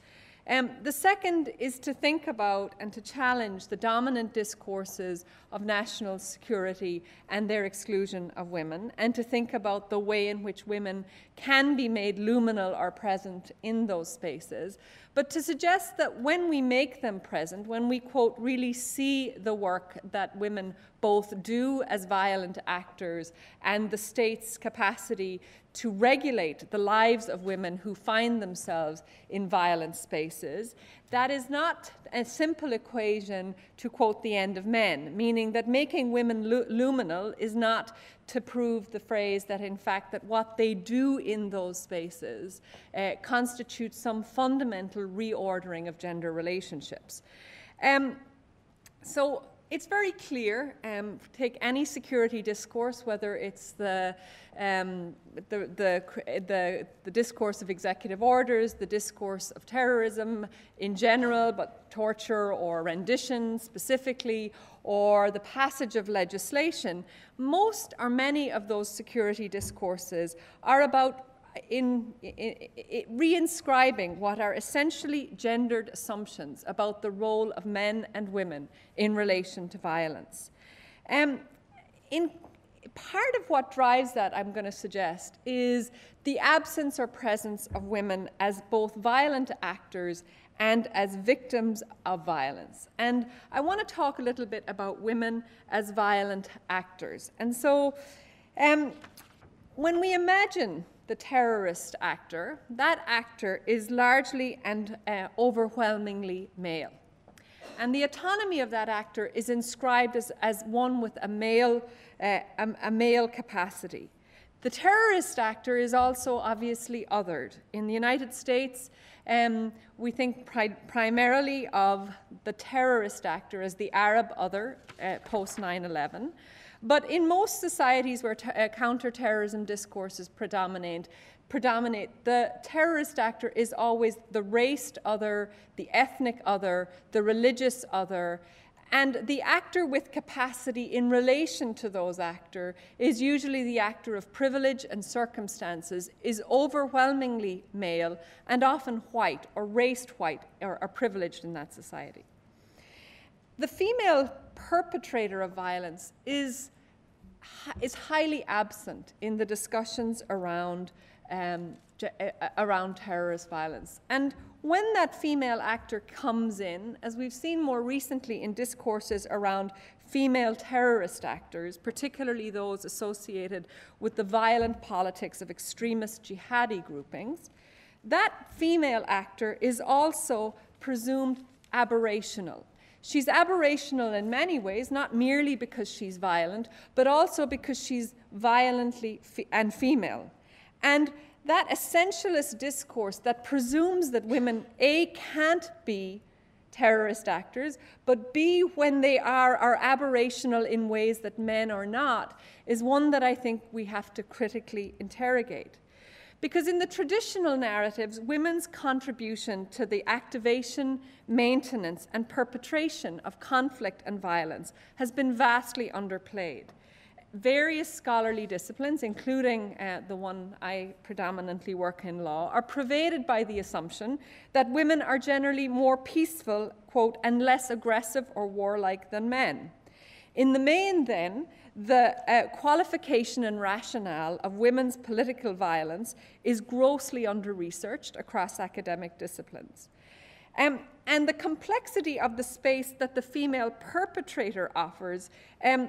S4: Um, the second is to think about and to challenge the dominant discourses of national security and their exclusion of women, and to think about the way in which women can be made luminal or present in those spaces, but to suggest that when we make them present, when we, quote, really see the work that women both do as violent actors and the state's capacity to regulate the lives of women who find themselves in violent spaces. That is not a simple equation to quote the end of men, meaning that making women luminal is not to prove the phrase that, in fact, that what they do in those spaces uh, constitutes some fundamental reordering of gender relationships. Um, so it's very clear. Um, take any security discourse, whether it's the, um, the, the, the, the, discourse of executive orders, the discourse of terrorism in general, but torture or rendition specifically, or the passage of legislation, most or many of those security discourses are about in, in, in reinscribing what are essentially gendered assumptions about the role of men and women in relation to violence. Um, in part of what drives that, I'm going to suggest, is the absence or presence of women as both violent actors and as victims of violence. And I want to talk a little bit about women as violent actors. And so, um, when we imagine the terrorist actor, that actor is largely and uh, overwhelmingly male. And the autonomy of that actor is inscribed as, as one with a male, uh, a, a male capacity. The terrorist actor is also obviously othered. In the United States, um, we think pri- primarily of the terrorist actor as the Arab other uh, post 9 11. But in most societies where uh, counterterrorism discourses predominate, predominate, the terrorist actor is always the raced other, the ethnic other, the religious other, and the actor with capacity in relation to those actor is usually the actor of privilege and circumstances, is overwhelmingly male and often white or raced white or, or privileged in that society. The female perpetrator of violence is, is highly absent in the discussions around, um, around terrorist violence. And when that female actor comes in, as we've seen more recently in discourses around female terrorist actors, particularly those associated with the violent politics of extremist jihadi groupings, that female actor is also presumed aberrational She's aberrational in many ways, not merely because she's violent, but also because she's violently fe- and female. And that essentialist discourse that presumes that women, A, can't be terrorist actors, but B, when they are, are aberrational in ways that men are not, is one that I think we have to critically interrogate. Because in the traditional narratives, women's contribution to the activation, maintenance, and perpetration of conflict and violence has been vastly underplayed. Various scholarly disciplines, including uh, the one I predominantly work in law, are pervaded by the assumption that women are generally more peaceful, quote, and less aggressive or warlike than men. In the main, then, the uh, qualification and rationale of women's political violence is grossly under researched across academic disciplines. Um, and the complexity of the space that the female perpetrator offers um,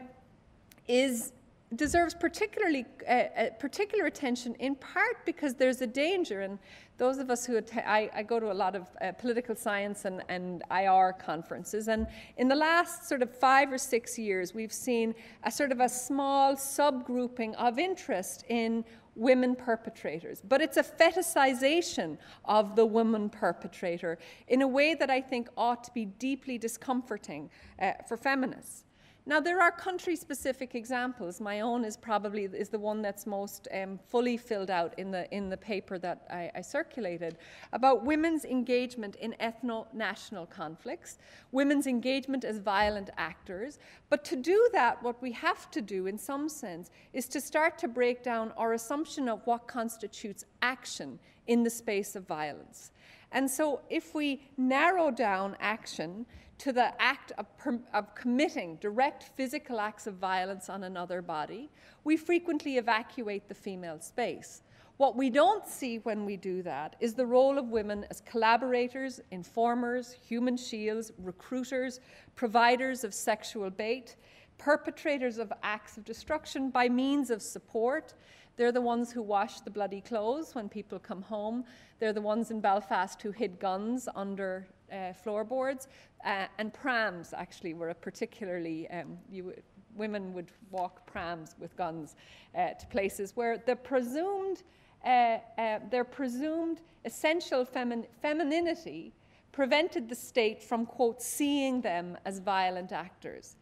S4: is deserves particularly uh, uh, particular attention in part because there's a danger. And those of us who I, I, go to a lot of uh, political science and, and IR conferences. And in the last sort of five or six years we've seen a sort of a small subgrouping of interest in women perpetrators. But it's a fetishization of the woman perpetrator in a way that I think ought to be deeply discomforting uh, for feminists now, there are country-specific examples. My own is probably is the one that's most um, fully filled out in the, in the paper that I, I circulated about women's engagement in ethno-national conflicts, women's engagement as violent actors. But to do that, what we have to do, in some sense, is to start to break down our assumption of what constitutes action in the space of violence. And so if we narrow down action to the act of, of, committing direct physical acts of violence on another body, we frequently evacuate the female space. What we don't see when we do that is the role of women as collaborators, informers, human shields, recruiters, providers of sexual bait, perpetrators of acts of destruction by means of support. They're the ones who wash the bloody clothes when people come home. They're the ones in Belfast who hid guns under uh, floorboards, uh, and prams actually were a particularly, um, you, women would walk prams with guns uh, to places where the presumed, uh, uh, their presumed essential femin- femininity prevented the state from, quote, seeing them as violent actors.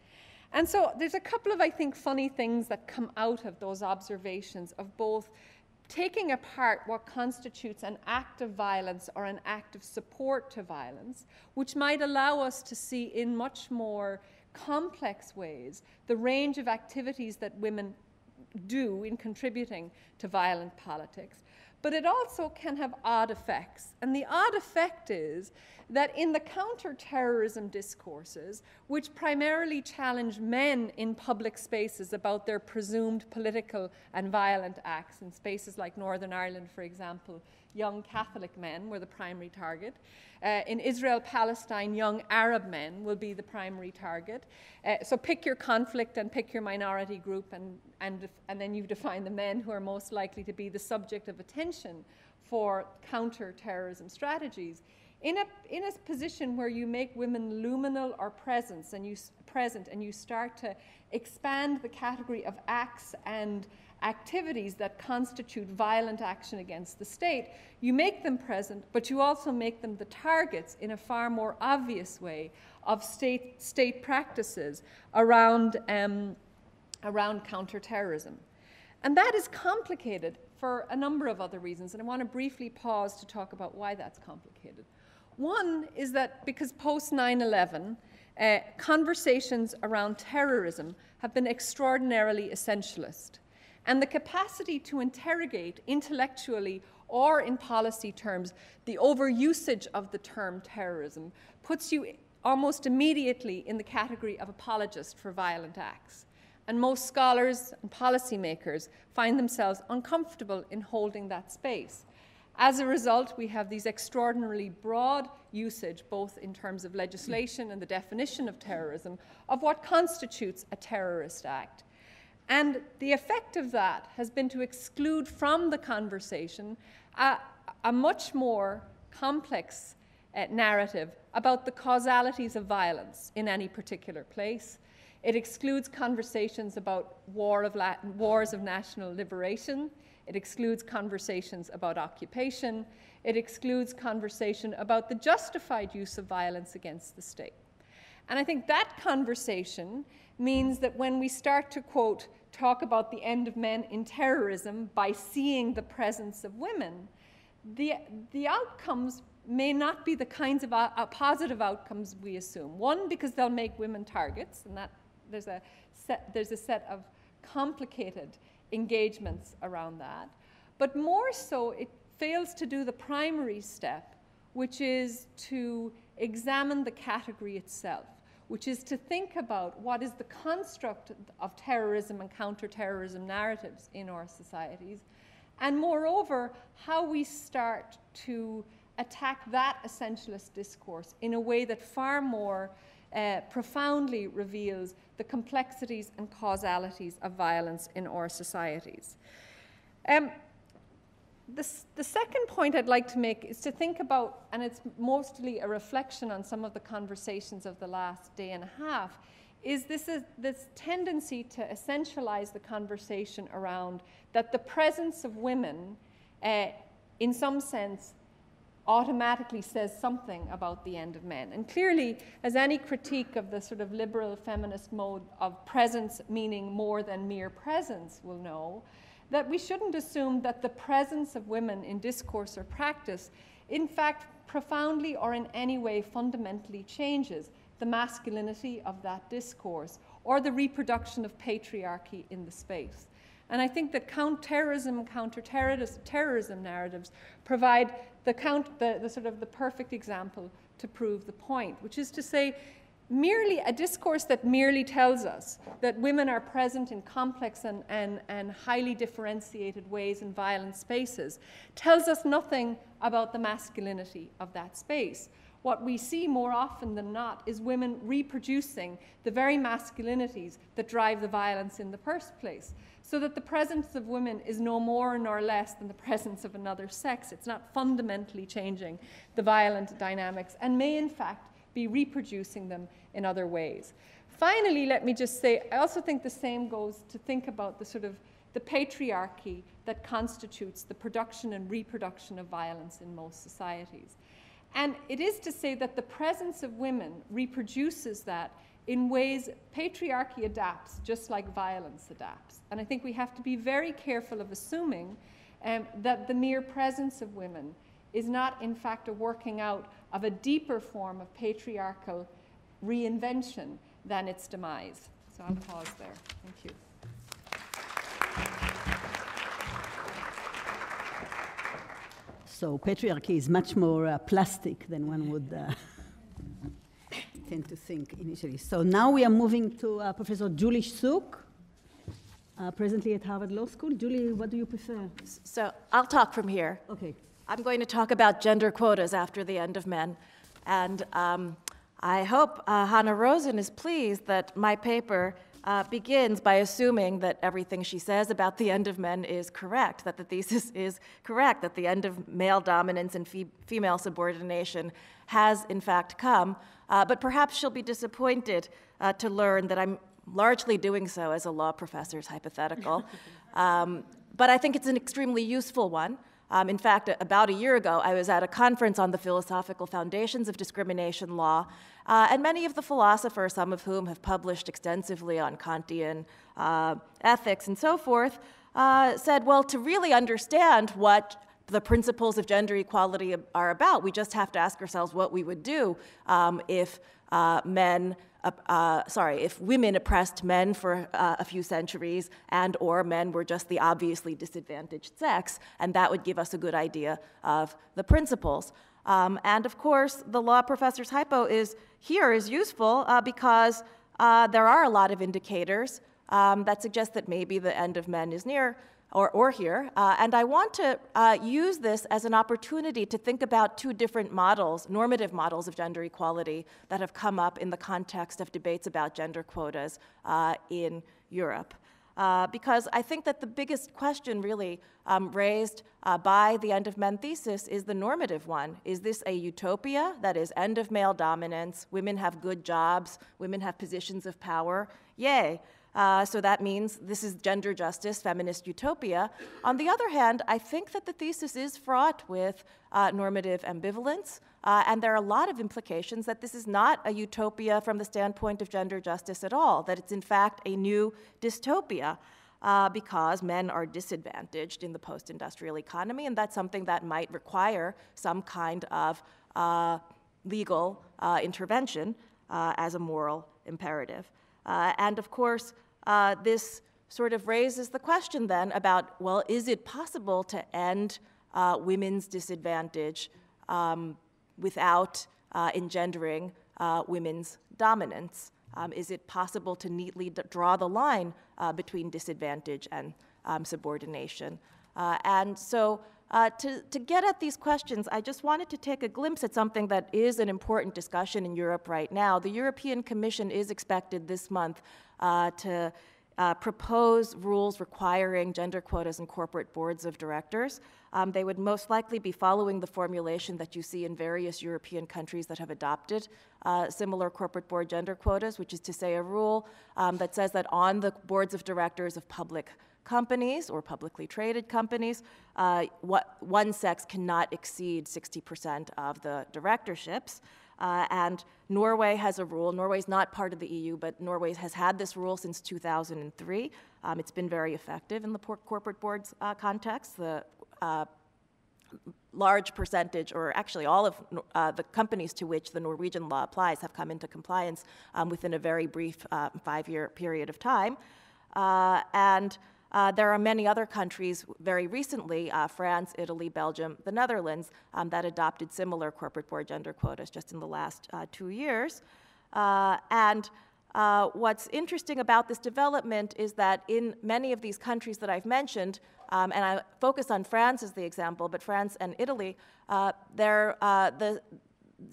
S4: And so there's a couple of, I think, funny things that come out of those observations of both taking apart what constitutes an act of violence or an act of support to violence, which might allow us to see in much more complex ways the range of activities that women do in contributing to violent politics. But it also can have odd effects. And the odd effect is that in the counterterrorism discourses, which primarily challenge men in public spaces about their presumed political and violent acts, in spaces like Northern Ireland, for example, young Catholic men were the primary target. Uh, in Israel Palestine, young Arab men will be the primary target. Uh, so pick your conflict and pick your minority group, and, and, and then you define the men who are most likely to be the subject of attention for counter-terrorism strategies in a, in a position where you make women luminal or presence and you, present and you start to expand the category of acts and activities that constitute violent action against the state, you make them present, but you also make them the targets in a far more obvious way of state, state practices around, um, around counterterrorism. And that is complicated for a number of other reasons, and I want to briefly pause to talk about why that's complicated. One is that because post 9 11, uh, conversations around terrorism have been extraordinarily essentialist. And the capacity to interrogate intellectually or in policy terms the overusage of the term terrorism puts you almost immediately in the category of apologist for violent acts. And most scholars and policymakers find themselves uncomfortable in holding that space. As a result, we have these extraordinarily broad usage, both in terms of legislation and the definition of terrorism, of what constitutes a terrorist act. And the effect of that has been to exclude from the conversation a, a much more complex uh, narrative about the causalities of violence in any particular place. It excludes conversations about war of wars of national liberation. It excludes conversations about occupation. It excludes conversation about the justified use of violence against the state. And I think that conversation means that when we start to, quote, talk about the end of men in terrorism by seeing the presence of women, the, the outcomes may not be the kinds of uh, uh, positive outcomes we assume. One, because they'll make women targets, and that there's a set, there's a set of complicated engagements around that. But more so, it fails to do the primary step, which is to examine the category itself, which is to think about what is the construct of terrorism and counterterrorism narratives in our societies, and moreover, how we start to attack that essentialist discourse in a way that far more uh, profoundly reveals the complexities and causalities of violence in our societies. Um, the, the second point I'd like to make is to think about, and it's mostly a reflection on some of the conversations of the last day and a half, is this, is this tendency to essentialize the conversation around that the presence of women, uh, in some sense, automatically says something about the end of men. And clearly, as any critique of the sort of liberal feminist mode of presence meaning more than mere presence will know, that we shouldn't assume that the presence of women in discourse or practice, in fact, profoundly or in any way fundamentally changes the masculinity of that discourse or the reproduction of patriarchy in the space. And I think that counterterrorism, counterterrorism narratives provide the, count, the, the sort of the perfect example to prove the point, which is to say, merely a discourse that merely tells us that women are present in complex and, and, and highly differentiated ways in violent spaces tells us nothing about the masculinity of that space. What we see more often than not is women reproducing the very masculinities that drive the violence in the first place so that the presence of women is no more nor less than the presence of another sex. It's not fundamentally changing the violent dynamics and may, in fact, be reproducing them in other ways. Finally, let me just say, I also think the same goes to think about the sort of the patriarchy that constitutes the production and reproduction of violence in most societies. And it is to say that the presence of women reproduces that in ways patriarchy adapts just like violence adapts. And I think we have to be very careful of assuming um, that the mere presence of women is not, in fact, a working out of a deeper form of patriarchal reinvention than its demise. So I'll pause there. Thank you.
S1: So patriarchy is much more uh, plastic than one would. Uh, tend to think initially. So now we are moving to uh, Professor Julie Suk, uh, presently at Harvard Law School. Julie, what do you prefer?
S5: So I'll talk from here.
S1: Okay.
S5: I'm going to talk about gender quotas after the end of men. And um, I hope uh, Hanna Rosin is pleased that my paper uh, begins by assuming that everything she says about the end of men is correct, that the thesis is correct, that the end of male dominance and fe- female subordination has in fact come. Uh, but perhaps she'll be disappointed uh, to learn that I'm largely doing so as a law professor's hypothetical. Um, but I think it's an extremely useful one. Um, in fact, about a year ago, I was at a conference on the philosophical foundations of discrimination law, uh, and many of the philosophers, some of whom have published extensively on Kantian uh, ethics and so forth, uh, said, well, to really understand what the principles of gender equality are about. We just have to ask ourselves what we would do um, if uh, men, uh, sorry, if women oppressed men for uh, a few centuries and or men were just the obviously disadvantaged sex, and that would give us a good idea of the principles. Um, and of course, the law professor's hypo is here is useful uh, because uh, there are a lot of indicators um, that suggest that maybe the end of men is near or, or here. Uh, and I want to uh, use this as an opportunity to think about two different models, normative models of gender equality, that have come up in the context of debates about gender quotas uh, in Europe. uh, because I think that the biggest question really um, raised uh, by the End of Men thesis is the normative one. Is this a utopia that is end of male dominance? Women have good jobs, women have positions of power. Yay. Uh, so that means this is gender justice, feminist utopia. On the other hand, I think that the thesis is fraught with uh, normative ambivalence, uh, and there are a lot of implications that this is not a utopia from the standpoint of gender justice at all, that it's in fact a new dystopia. Uh, because men are disadvantaged in the post industrial economy, and that's something that might require some kind of uh, legal uh, intervention as a moral imperative. Uh, and of course, uh, this sort of raises the question then about well, is it possible to end uh, women's disadvantage um, without uh, engendering uh, women's dominance? Um, is it possible to neatly draw the line uh, between disadvantage and um, subordination? and so uh, to, to get at these questions, I just wanted to take a glimpse at something that is an important discussion in Europe right now. The European Commission is expected this month uh, to uh, propose rules requiring gender quotas in corporate boards of directors. Um, they would most likely be following the formulation that you see in various European countries that have adopted uh, similar corporate board gender quotas, which is to say a rule um, that says that on the boards of directors of public companies or publicly traded companies, uh, what, one sex cannot exceed 60% of the directorships. Uh, and Norway has a rule. Norway is not part of the EU, but Norway has had this rule since 2003. Um, it's been very effective in the corporate boards uh, context. The uh, large percentage, or actually all of uh, the companies to which the Norwegian law applies, have come into compliance um, within a very brief uh, five year period of time. Uh, and uh, there are many other countries very recently, uh, France, Italy, Belgium, the Netherlands, um, that adopted similar corporate board gender quotas just in the last uh, two years. Uh, and uh, what's interesting about this development is that in many of these countries that I've mentioned, um, and I focus on France as the example, but France and Italy, uh, the, the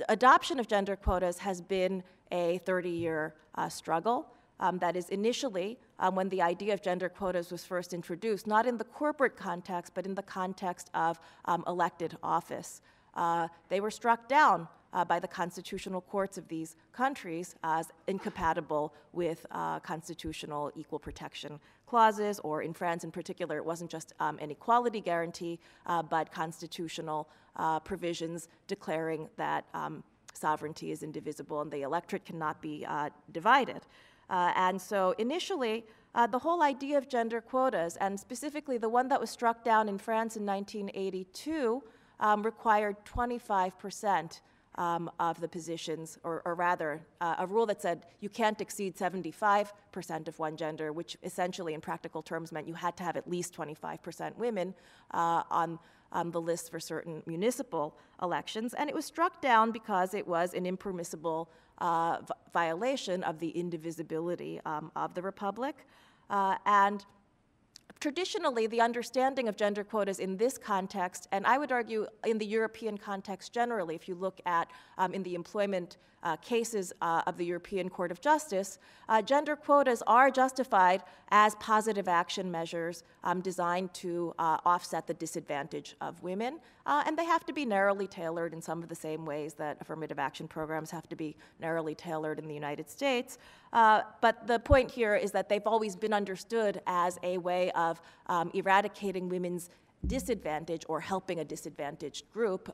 S5: adoption of gender quotas has been a 30 year struggle um, that is initially um, when the idea of gender quotas was first introduced, not in the corporate context, but in the context of um, elected office. Uh, they were struck down uh, by the constitutional courts of these countries as incompatible with uh, constitutional equal protection clauses, or in France in particular, it wasn't just um, an equality guarantee, uh, but constitutional uh, provisions declaring that um, sovereignty is indivisible and the electorate cannot be uh, divided. Uh, and so initially, uh, the whole idea of gender quotas, and specifically the one that was struck down in France in 1982, um, required 25% um, of the positions, or, or rather, uh, a rule that said you can't exceed 75% of one gender, which essentially, in practical terms, meant you had to have at least 25% women uh, on um, the list for certain municipal elections. And it was struck down because it was an impermissible violation of the indivisibility um, of the republic. Uh, and traditionally, the understanding of gender quotas in this context, and I would argue in the European context generally, if you look at um, in the employment uh, cases uh, of the European Court of Justice, uh, gender quotas are justified as positive action measures um, designed to uh, offset the disadvantage of women. Uh, and they have to be narrowly tailored in some of the same ways that affirmative action programs have to be narrowly tailored in the United States. Uh, but the point here is that they've always been understood as a way of um, eradicating women's disadvantage or helping a disadvantaged group.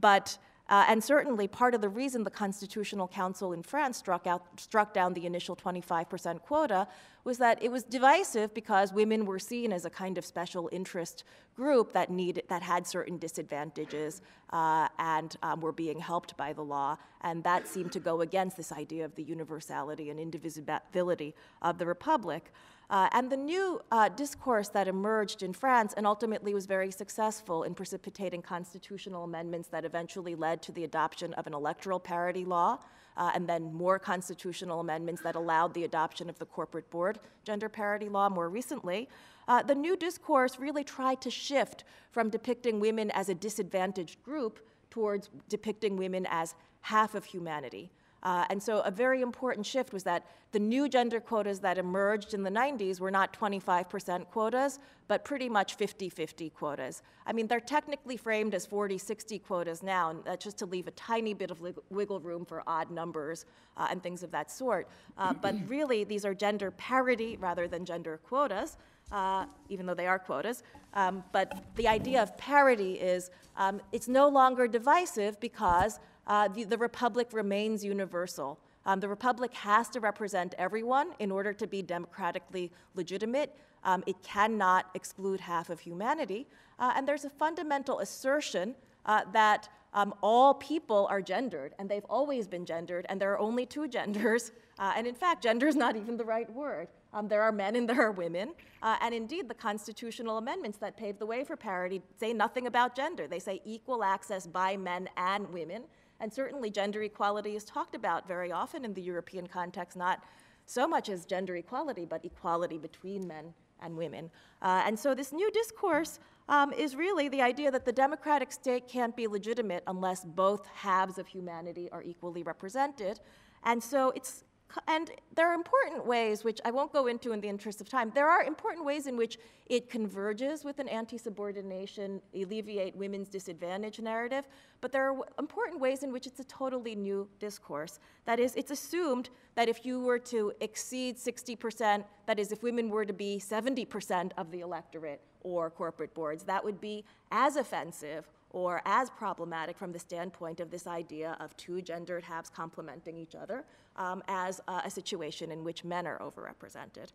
S5: but uh, and certainly part of the reason the Constitutional Council in France struck, out, struck down the initial 25% quota was that it was divisive because women were seen as a kind of special interest group that, needed, that had certain disadvantages uh, and um, were being helped by the law. And that seemed to go against this idea of the universality and indivisibility of the Republic. Uh, and the new uh, discourse that emerged in France and ultimately was very successful in precipitating constitutional amendments that eventually led to the adoption of an electoral parity law, uh, and then more constitutional amendments that allowed the adoption of the corporate board gender parity law more recently. Uh, the new discourse really tried to shift from depicting women as a disadvantaged group towards depicting women as half of humanity. Uh, and so a very important shift was that the new gender quotas that emerged in the 90s were not 25% quotas, but pretty much 50 50 quotas. I mean, they're technically framed as 40 60 quotas now, and that's just to leave a tiny bit of wiggle room for odd numbers uh, and things of that sort. Uh, but really, these are gender parity rather than gender quotas. Uh, even though they are quotas. Um, but the idea of parity is um, it's no longer divisive because uh, the, the, republic remains universal. Um, the republic has to represent everyone in order to be democratically legitimate. Um, it cannot exclude half of humanity. Uh, and there's a fundamental assertion uh, that um, all people are gendered, and they've always been gendered, and there are only two genders. Uh, and in fact, gender is not even the right word. Um, there are men and there are women. Uh, and indeed, the constitutional amendments that pave the way for parity say nothing about gender. They say equal access by men and women. And certainly, gender equality is talked about very often in the European context, not so much as gender equality, but equality between men and women. Uh, and so, this new discourse um, is really the idea that the democratic state can't be legitimate unless both halves of humanity are equally represented. And so, it's and there are important ways, which I won't go into in the interest of time, there are important ways in which it converges with an anti subordination, alleviate women's disadvantage narrative, but there are important ways in which it's a totally new discourse. That is, it's assumed that if you were to exceed 60%, that is, if women were to be 70% of the electorate or corporate boards, that would be as offensive or as problematic from the standpoint of this idea of two gendered halves complementing each other um, as uh, a situation in which men are overrepresented.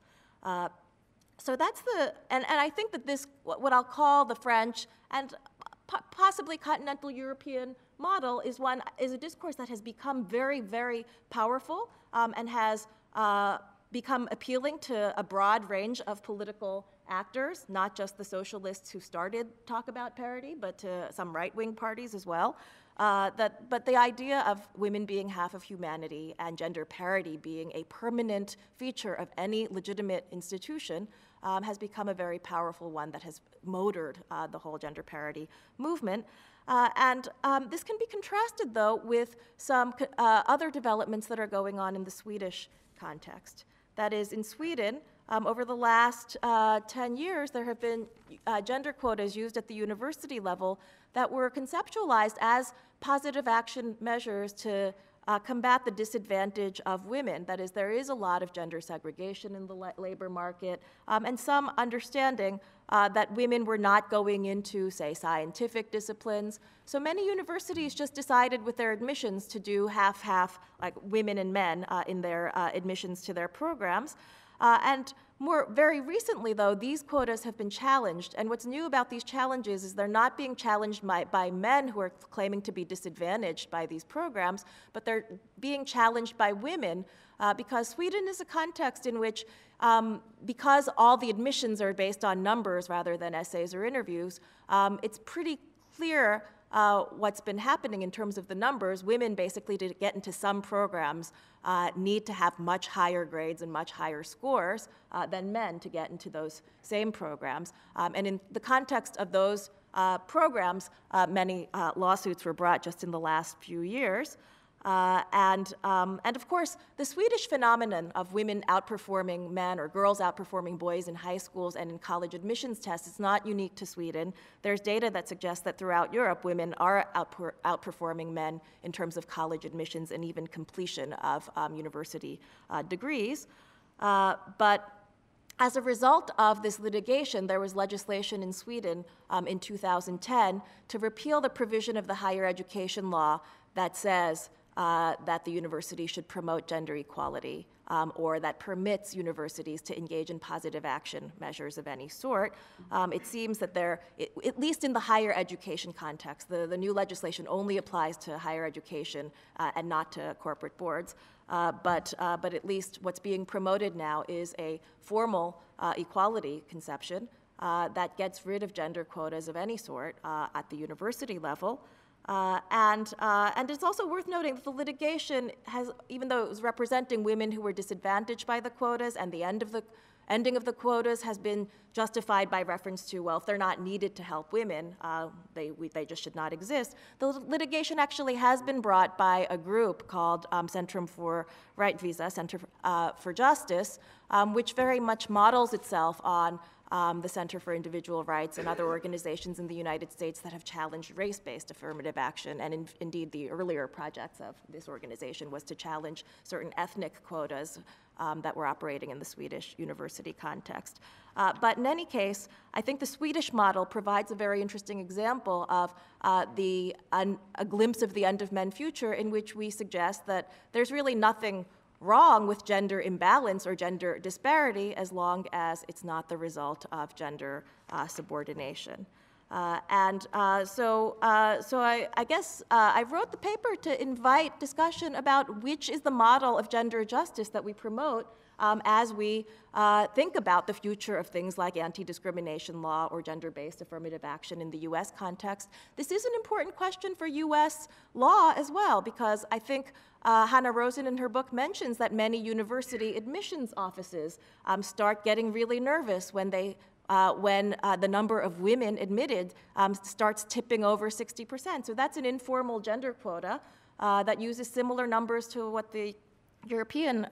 S5: Uh, so that's the, and, and I think that this, what I'll call the French and possibly continental European model is one, is a discourse that has become very, very powerful um, and has uh, become appealing to a broad range of political actors, not just the socialists who started talk about parity, but to some right-wing parties as well. Uh, that, but the idea of women being half of humanity and gender parity being a permanent feature of any legitimate institution um, has become a very powerful one that has motored uh, the whole gender parity movement. Uh, and um, this can be contrasted, though, with some uh, other developments that are going on in the Swedish context. That is, in Sweden, um, over the last uh, 10 years, there have been uh, gender quotas used at the university level that were conceptualized as positive action measures to uh, combat the disadvantage of women. That is, there is a lot of gender segregation in the la- labor market, um, and some understanding uh, that women were not going into, say, scientific disciplines. So many universities just decided with their admissions to do half half, like women and men, uh, in their uh, admissions to their programs. Uh, and more very recently, though, these quotas have been challenged. And what's new about these challenges is they're not being challenged by, by men who are claiming to be disadvantaged by these programs, but they're being challenged by women uh, because Sweden is a context in which, um, because all the admissions are based on numbers rather than essays or interviews, um, it's pretty clear uh, what's been happening in terms of the numbers, women basically to get into some programs uh, need to have much higher grades and much higher scores uh, than men to get into those same programs. Um, and in the context of those uh, programs, uh, many uh, lawsuits were brought just in the last few years. Uh, and, um, and of course, the Swedish phenomenon of women outperforming men or girls outperforming boys in high schools and in college admissions tests is not unique to Sweden. There's data that suggests that throughout Europe, women are outper- outperforming men in terms of college admissions and even completion of um, university uh, degrees. Uh, but as a result of this litigation, there was legislation in Sweden um, in 2010 to repeal the provision of the higher education law that says uh, that the university should promote gender equality um, or that permits universities to engage in positive action measures of any sort. Um, it seems that there, it, at least in the higher education context, the, the new legislation only applies to higher education uh, and not to corporate boards. Uh, but, uh, but at least what's being promoted now is a formal uh, equality conception uh, that gets rid of gender quotas of any sort at the university level. Uh, and, uh, and it's also worth noting that the litigation has, even though it was representing women who were disadvantaged by the quotas and the end of the ending of the quotas has been justified by reference to, well, if they're not needed to help women, uh, they, we, they just should not exist. The litigation actually has been brought by a group called um, Centrum for Right Visa, Center uh, for Justice, um, which very much models itself on um, the Center for Individual Rights and other organizations in the United States that have challenged race based affirmative action. And in, indeed, the earlier projects of this organization was to challenge certain ethnic quotas um, that were operating in the Swedish university context. Uh, but in any case, I think the Swedish model provides a very interesting example of uh, the, un, a glimpse of the end of men future in which we suggest that there's really nothing wrong with gender imbalance or gender disparity as long as it's not the result of gender uh, subordination. Uh, and uh, so, uh, so I, I guess uh, I wrote the paper to invite discussion about which is the model of gender justice that we promote um, as we uh, think about the future of things like anti discrimination law or gender based affirmative action in the US context. This is an important question for US law as well, because I think uh, Hanna Rosin in her book mentions that many university admissions offices um, start getting really nervous when they uh, when uh, the number of women admitted um, starts tipping over 60%. So that's an informal gender quota uh, that uses similar numbers to what the European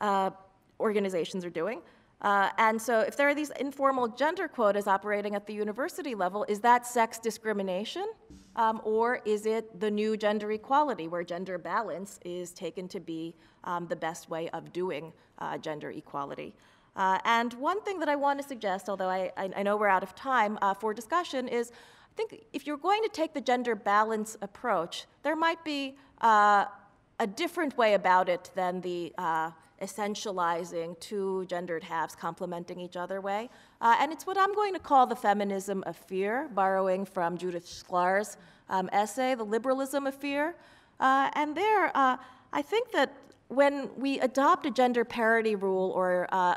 S5: uh, organizations are doing. Uh, and so, if there are these informal gender quotas operating at the university level, is that sex discrimination? Um, or is it the new gender equality, where gender balance is taken to be um, the best way of doing uh, gender equality? Uh, and one thing that I want to suggest, although I, I know we're out of time uh, for discussion, is I think if you're going to take the gender balance approach, there might be uh, a different way about it than the essentializing two gendered halves complementing each other way. Uh, and it's what I'm going to call the feminism of fear, borrowing from Judith Shklar's um, essay, The Liberalism of Fear. Uh, and there, uh, I think that when we adopt a gender parity rule or uh,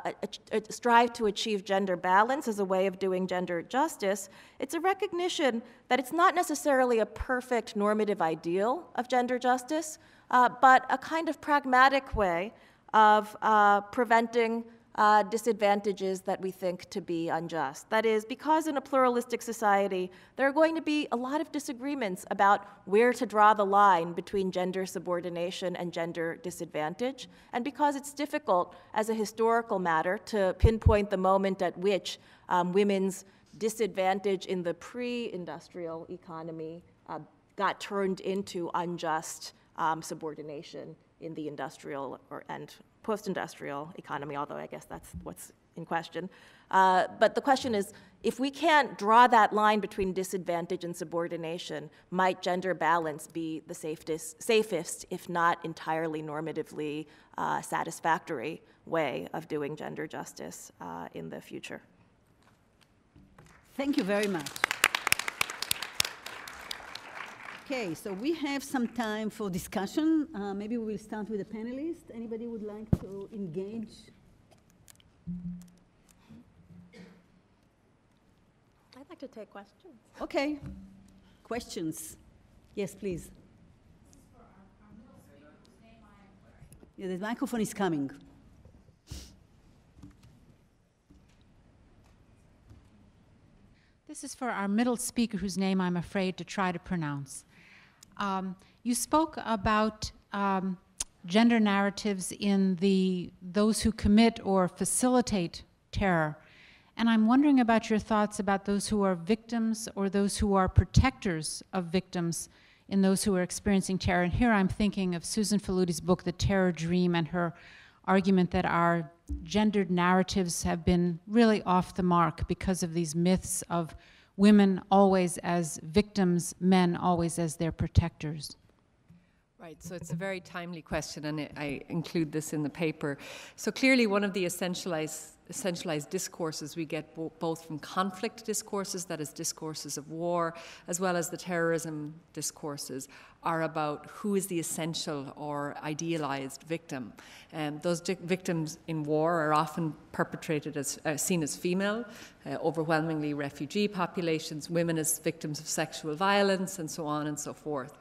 S5: a, a strive to achieve gender balance as a way of doing gender justice, it's a recognition that it's not necessarily a perfect normative ideal of gender justice, uh, but a kind of pragmatic way of uh, preventing uh, disadvantages that we think to be unjust. That is, because in a pluralistic society, there are going to be a lot of disagreements about where to draw the line between gender subordination and gender disadvantage, and because it's difficult as a historical matter to pinpoint the moment at which um, women's disadvantage in the pre industrial economy uh, got turned into unjust um, subordination in the industrial or, and post-industrial economy, although I guess that's what's in question. Uh, but the question is, if we can't draw that line between disadvantage and subordination, might gender balance be the safest, safest if not entirely normatively uh, satisfactory way of doing gender justice uh, in the future?
S1: Thank you very much. Okay, so we have some time for discussion. Uh, maybe we will start with the panelists. Anybody would like to engage?
S5: I'd like to take questions.
S1: Okay. Questions? Yes, please. Yeah, the microphone is coming.
S6: This is for our middle speaker, whose name I'm afraid to try to pronounce. Um, you spoke about um, gender narratives in the those who commit or facilitate terror. And I'm wondering about your thoughts about those who are victims or those who are protectors of victims in those who are experiencing terror. And here I'm thinking of Susan Faludi's book, The Terror Dream, and her argument that our gendered narratives have been really off the mark because of these myths of women always as victims, men always as their protectors?
S4: Right, so it's a very timely question, and I include this in the paper. So clearly, one of the essentialized, essentialized discourses we get bo- both from conflict discourses, that is, discourses of war, as well as the terrorism discourses, are about who is the essential or idealized victim. Um, those di- victims in war are often perpetrated as uh, seen as female, uh, overwhelmingly refugee populations, women as victims of sexual violence, and so on and so forth.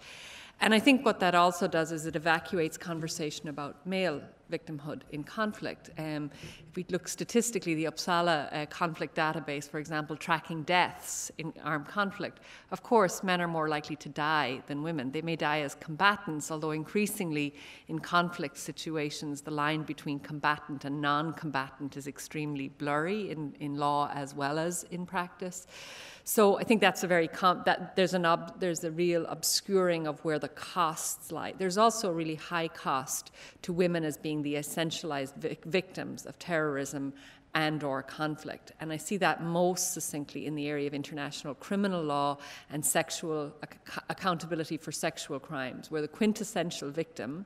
S4: And I think what that also does is it evacuates conversation about male victimhood in conflict. Um, if we look statistically, the Uppsala uh, conflict database, for example, tracking deaths in armed conflict, of course, men are more likely to die than women. They may die as combatants, although increasingly in conflict situations, the line between combatant and non combatant is extremely blurry in, in law as well as in practice. So I think that's a very com- that there's an ob- there's a real obscuring of where the costs lie. There's also a really high cost to women as being the essentialized vic- victims of terrorism and or conflict and i see that most succinctly in the area of international criminal law and sexual ac- accountability for sexual crimes where the quintessential victim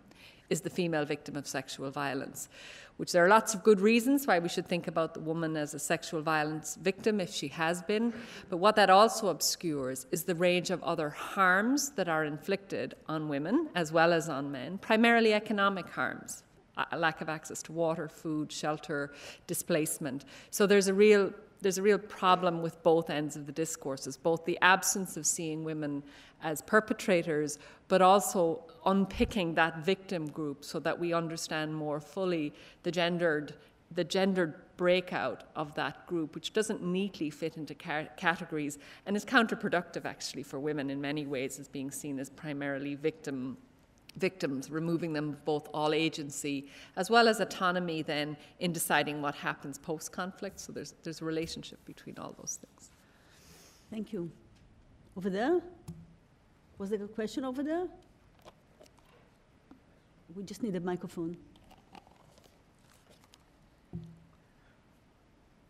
S4: is the female victim of sexual violence which there are lots of good reasons why we should think about the woman as a sexual violence victim if she has been. But what that also obscures is the range of other harms that are inflicted on women as well as on men, primarily economic harms. A lack of access to water, food, shelter, displacement. So there's a real there's a real problem with both ends of the discourses, both the absence of seeing women as perpetrators, but also unpicking that victim group so that we understand more fully the gendered the gendered breakout of that group, which doesn't neatly fit into ca- categories and is counterproductive actually for women in many ways as being seen as primarily victim victims, removing them of both all agency as well as autonomy then in deciding what happens post conflict. So there's, there's a relationship between all those things.
S1: Thank you. Over there? Was there a question over there? We just need a microphone.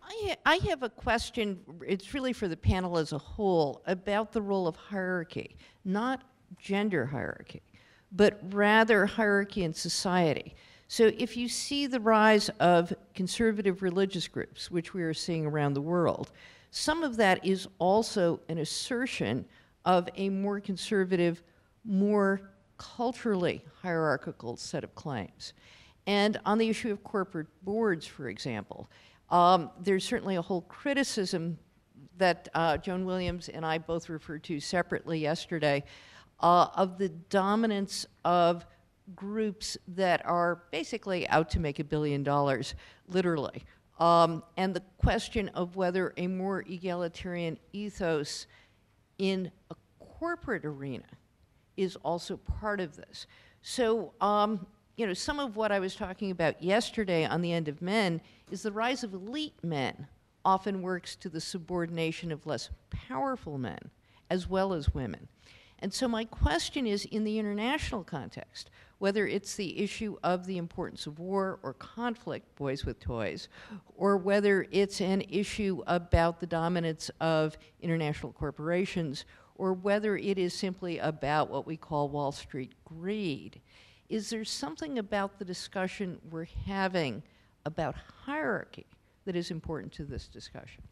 S7: I, ha- I have a question, it's really for the panel as a whole, about the role of hierarchy, not gender hierarchy but rather hierarchy in society. So if you see the rise of conservative religious groups, which we are seeing around the world, some of that is also an assertion of a more conservative, more culturally hierarchical set of claims. And on the issue of corporate boards, for example, um, there's certainly a whole criticism that uh, Joan Williams and I both referred to separately yesterday uh, of the dominance of groups that are basically out to make a billion dollars, literally. Um, and the question of whether a more egalitarian ethos in a corporate arena is also part of this. So, um, you know, some of what I was talking about yesterday on the end of men is the rise of elite men often works to the subordination of less powerful men as well as women. And so my question is in the international context, whether it's the issue of the importance of war or conflict, boys with toys, or whether it's an issue about the dominance of international corporations, or whether it is simply about what we call Wall Street greed. Is there something about the discussion we're having about hierarchy that is important to this discussion?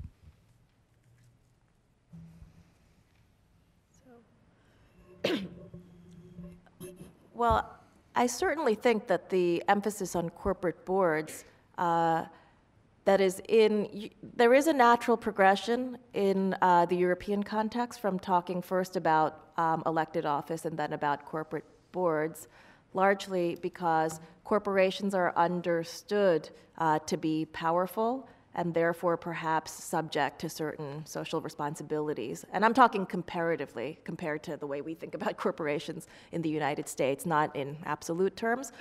S5: Well, I certainly think that the emphasis on corporate boards uh, that is in there is a natural progression in uh, the European context from talking first about um, elected office and then about corporate boards, largely because corporations are understood uh, to be powerful and therefore perhaps subject to certain social responsibilities. And I'm talking comparatively, compared to the way we think about corporations in the United States, not in absolute terms.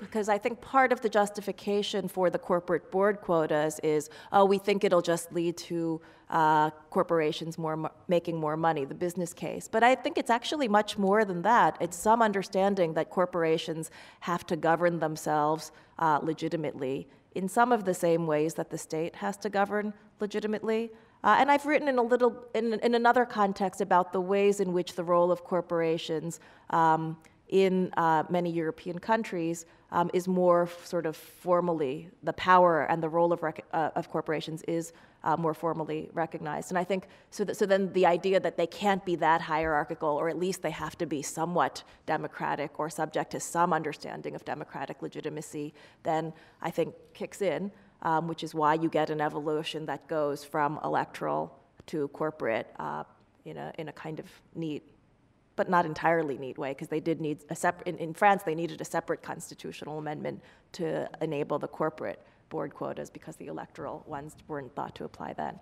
S5: Because I think part of the justification for the corporate board quotas is, oh, we think it'll just lead to uh, corporations more making more money, the business case. But I think it's actually much more than that. It's some understanding that corporations have to govern themselves uh, legitimately in some of the same ways that the state has to govern legitimately. Uh, and I've written in a little, in, in another context about the ways in which the role of corporations um, in uh, many European countries um, is more sort of formally, the power and the role of, uh, of corporations is uh, more formally recognized. And I think so, so then the idea that they can't be that hierarchical, or at least they have to be somewhat democratic or subject to some understanding of democratic legitimacy, then I think kicks in, um, which is why you get an evolution that goes from electoral to corporate uh, in, a, in a kind of neat but not entirely neat way, because they did need a separate, in, in France, they needed a separate constitutional amendment to enable the corporate board quotas because the electoral ones weren't thought to apply then.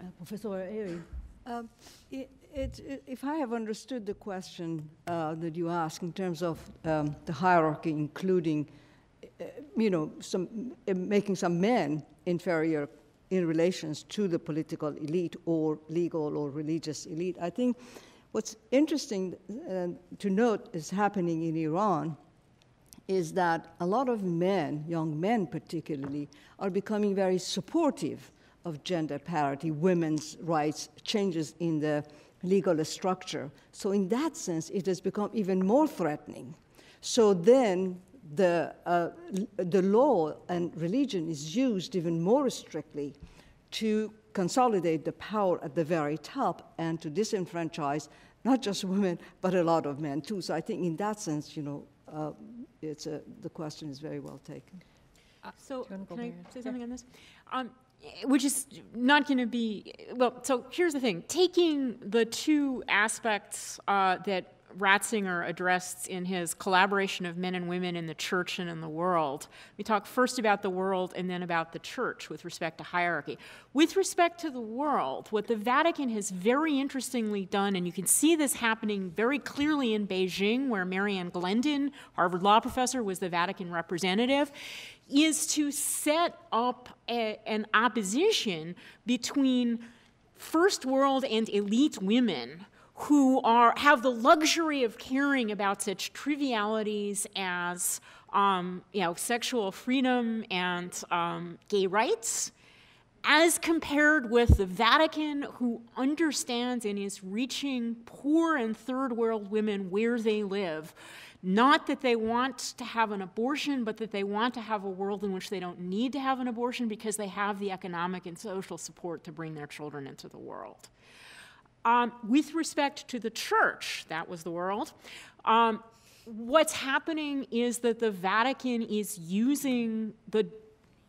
S1: Uh, Professor Haeri.
S3: Um, it, it, it, if I have understood the question uh, that you ask in terms of um, the hierarchy, including, uh, you know, some, uh, making some men inferior in relations to the political elite or legal or religious elite, I think what's interesting uh, to note is happening in Iran is that a lot of men, young men particularly, are becoming very supportive of gender parity, women's rights, changes in the legal structure. So, in that sense, it has become even more threatening. So then the, uh, the law and religion is used even more strictly to consolidate the power at the very top and to disenfranchise not just women, but a lot of men too. So I think in that sense, you know, uh, it's a, the question is very well taken.
S2: Uh, so,
S4: do you wanna go
S2: can I
S4: there?
S2: say something on this? Um, which is not going to be well. So here's the thing: taking the two aspects uh, that Ratzinger addressed in his collaboration of men and women in the church and in the world. We talk first about the world and then about the church with respect to hierarchy. With respect to the world, what the Vatican has very interestingly done, and you can see this happening very clearly in Beijing, where Mary Ann Glendon, Harvard law professor, was the Vatican representative, is to set up a, an opposition between first world and elite women who are have the luxury of caring about such trivialities as um, you know sexual freedom and um, gay rights as compared with the Vatican, who understands and is reaching poor and third world women where they live. Not that they want to have an abortion, but that they want to have a world in which they don't need to have an abortion because they have the economic and social support to bring their children into the world. Um, with respect to the church, that was the world, um, what's happening is that the Vatican is using the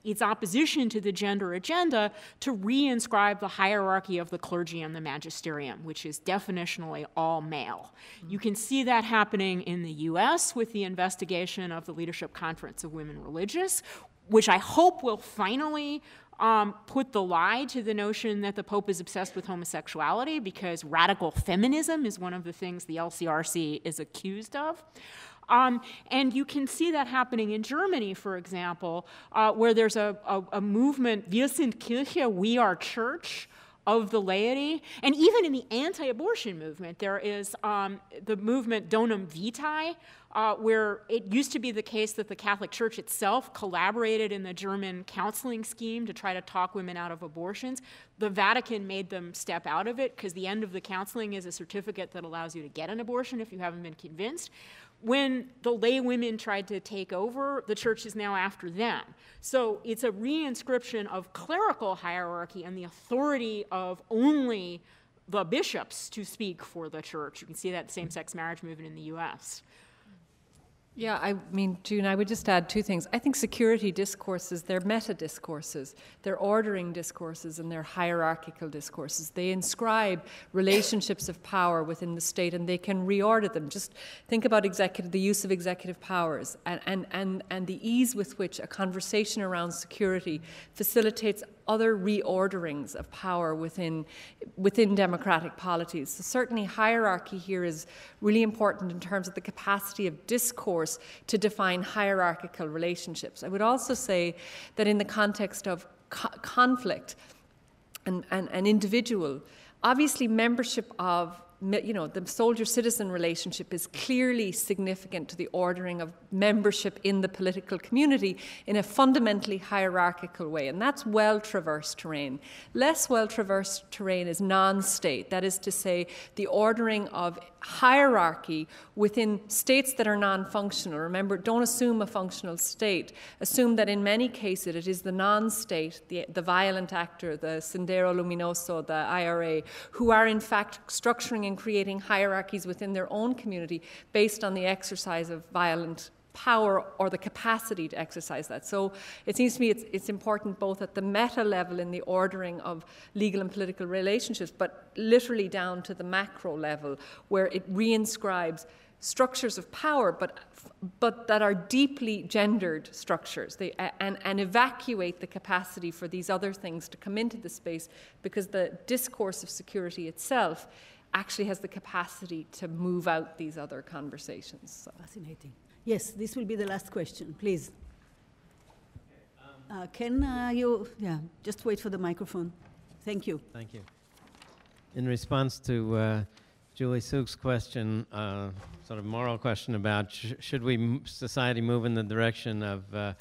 S2: its opposition to the gender agenda to reinscribe the hierarchy of the clergy and the magisterium, which is definitionally all male. You can see that happening in the US with the investigation of the Leadership Conference of Women Religious, which I hope will finally um, put the lie to the notion that the Pope is obsessed with homosexuality because radical feminism is one of the things the LCRC is accused of. Um, and you can see that happening in Germany, for example, uh, where there's a, a, a movement, Wir sind Kirche, we are church, of the laity. And even in the anti abortion movement, there is um, the movement Donum Vitae, uh, where it used to be the case that the Catholic Church itself collaborated in the German counseling scheme to try to talk women out of abortions. The Vatican made them step out of it because the end of the counseling is a certificate that allows you to get an abortion if you haven't been convinced when the lay women tried to take over, the church is now after them. So it's a reinscription of clerical hierarchy and the authority of only the bishops to speak for the church. You can see that same sex marriage movement in the US.
S4: Yeah, I mean, June, I would just add two things. I think security discourses, they're meta discourses, they're ordering discourses, and they're hierarchical discourses. They inscribe relationships of power within the state and they can reorder them. Just think about executive, the use of executive powers and, and, and, and the ease with which a conversation around security facilitates other reorderings of power within, within democratic polities. So, certainly, hierarchy here is really important in terms of the capacity of discourse to define hierarchical relationships. I would also say that in the context of co- conflict and, and, and individual, obviously, membership of you know, the soldier citizen relationship is clearly significant to the ordering of membership in the political community in a fundamentally hierarchical way, and that's well traversed terrain. Less well traversed terrain is non state, that is to say, the ordering of hierarchy within states that are non functional. Remember, don't assume a functional state. Assume that in many cases it is the non state, the, the violent actor, the Sendero Luminoso, the IRA, who are in fact structuring and creating hierarchies within their own community based on the exercise of violent power or the capacity to exercise that. So it seems to me it's, it's important both at the meta level in the ordering of legal and political relationships, but literally down to the macro level where it reinscribes structures of power, but but that are deeply gendered structures they, and, and evacuate the capacity for these other things to come into the space because the discourse of security itself actually has the capacity to move out these other conversations. So.
S1: Fascinating. Yes, this will be the last question, please. Uh, can uh, you, yeah, just wait for the microphone. Thank you.
S8: Thank you. In response to uh, Julie Suk's question, uh, sort of moral question about sh should we, society, move in the direction of uh,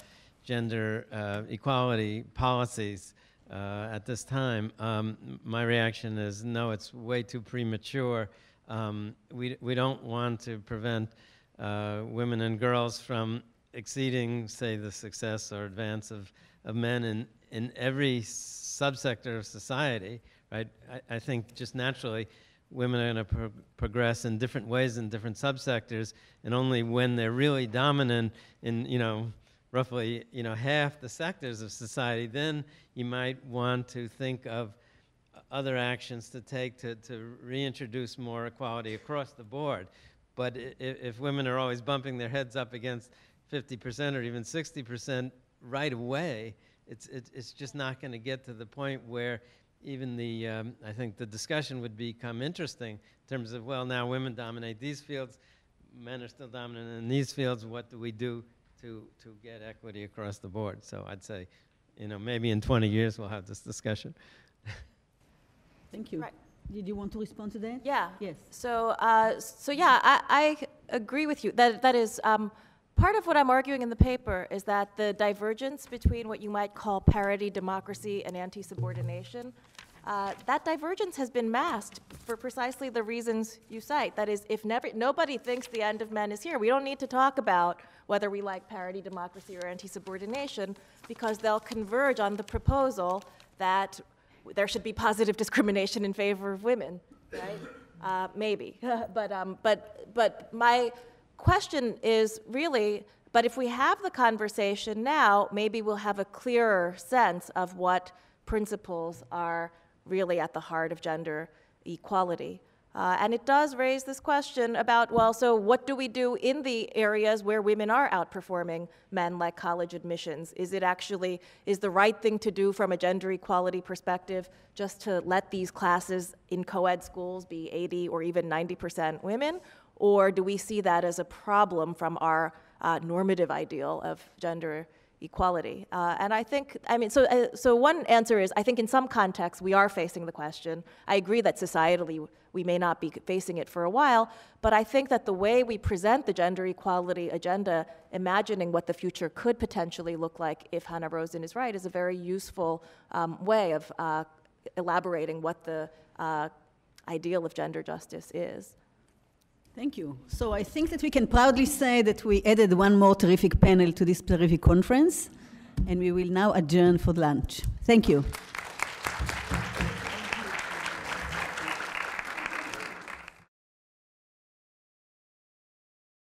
S8: gender uh, equality policies at this time, um, my reaction is no, it's way too premature. Um, we, we don't want to prevent uh, women and girls from exceeding, say, the success or advance of, of men in, in every subsector of society, right? I, I think just naturally women are going to pro progress in different ways in different subsectors, and only when they're really dominant in, you know, roughly, you know, half the sectors of society, then you might want to think of other actions to take to, to reintroduce more equality across the board. But if, if women are always bumping their heads up against 50% or even 60% right away, it's, it's, it's just not going to get to the point where even the, um, I think the discussion would become interesting in terms of, well, now women dominate these fields, men are still dominant in these fields, what do we do to, to get equity across the board? So I'd say, you know, maybe in 20 years we'll have this discussion.
S1: Thank you.
S5: Right.
S1: Did you want to respond to that?
S5: Yeah.
S1: Yes.
S5: So, uh, so yeah, I, I, agree with you. That that is um, part of what I'm arguing in the paper is that the divergence between what you might call parity democracy and anti-subordination, uh, that divergence has been masked for precisely the reasons you cite. That is, if never, nobody thinks the end of men is here, we don't need to talk about whether we like parity democracy or anti-subordination because they'll converge on the proposal that there should be positive discrimination in favor of women, right? Uh, maybe, but, um, but, but my question is really, but if we have the conversation now, maybe we'll have a clearer sense of what principles are really at the heart of gender equality. Uh, and it does raise this question about, well, so what do we do in the areas where women are outperforming men, like college admissions? Is it actually, is the right thing to do from a gender equality perspective just to let these classes in co-ed schools be 80 or even 90% women? Or do we see that as a problem from our uh, normative ideal of gender equality. Uh, and I think, I mean, so, uh, so one answer is I think in some contexts we are facing the question. I agree that societally we may not be facing it for a while, but I think that the way we present the gender equality agenda, imagining what the future could potentially look like if Hanna Rosin is right, is a very useful um, way of uh, elaborating what the uh, ideal of gender justice is.
S1: Thank you. So I think that we can proudly say that we added one more terrific panel to this terrific conference, and we will now adjourn for lunch. Thank you.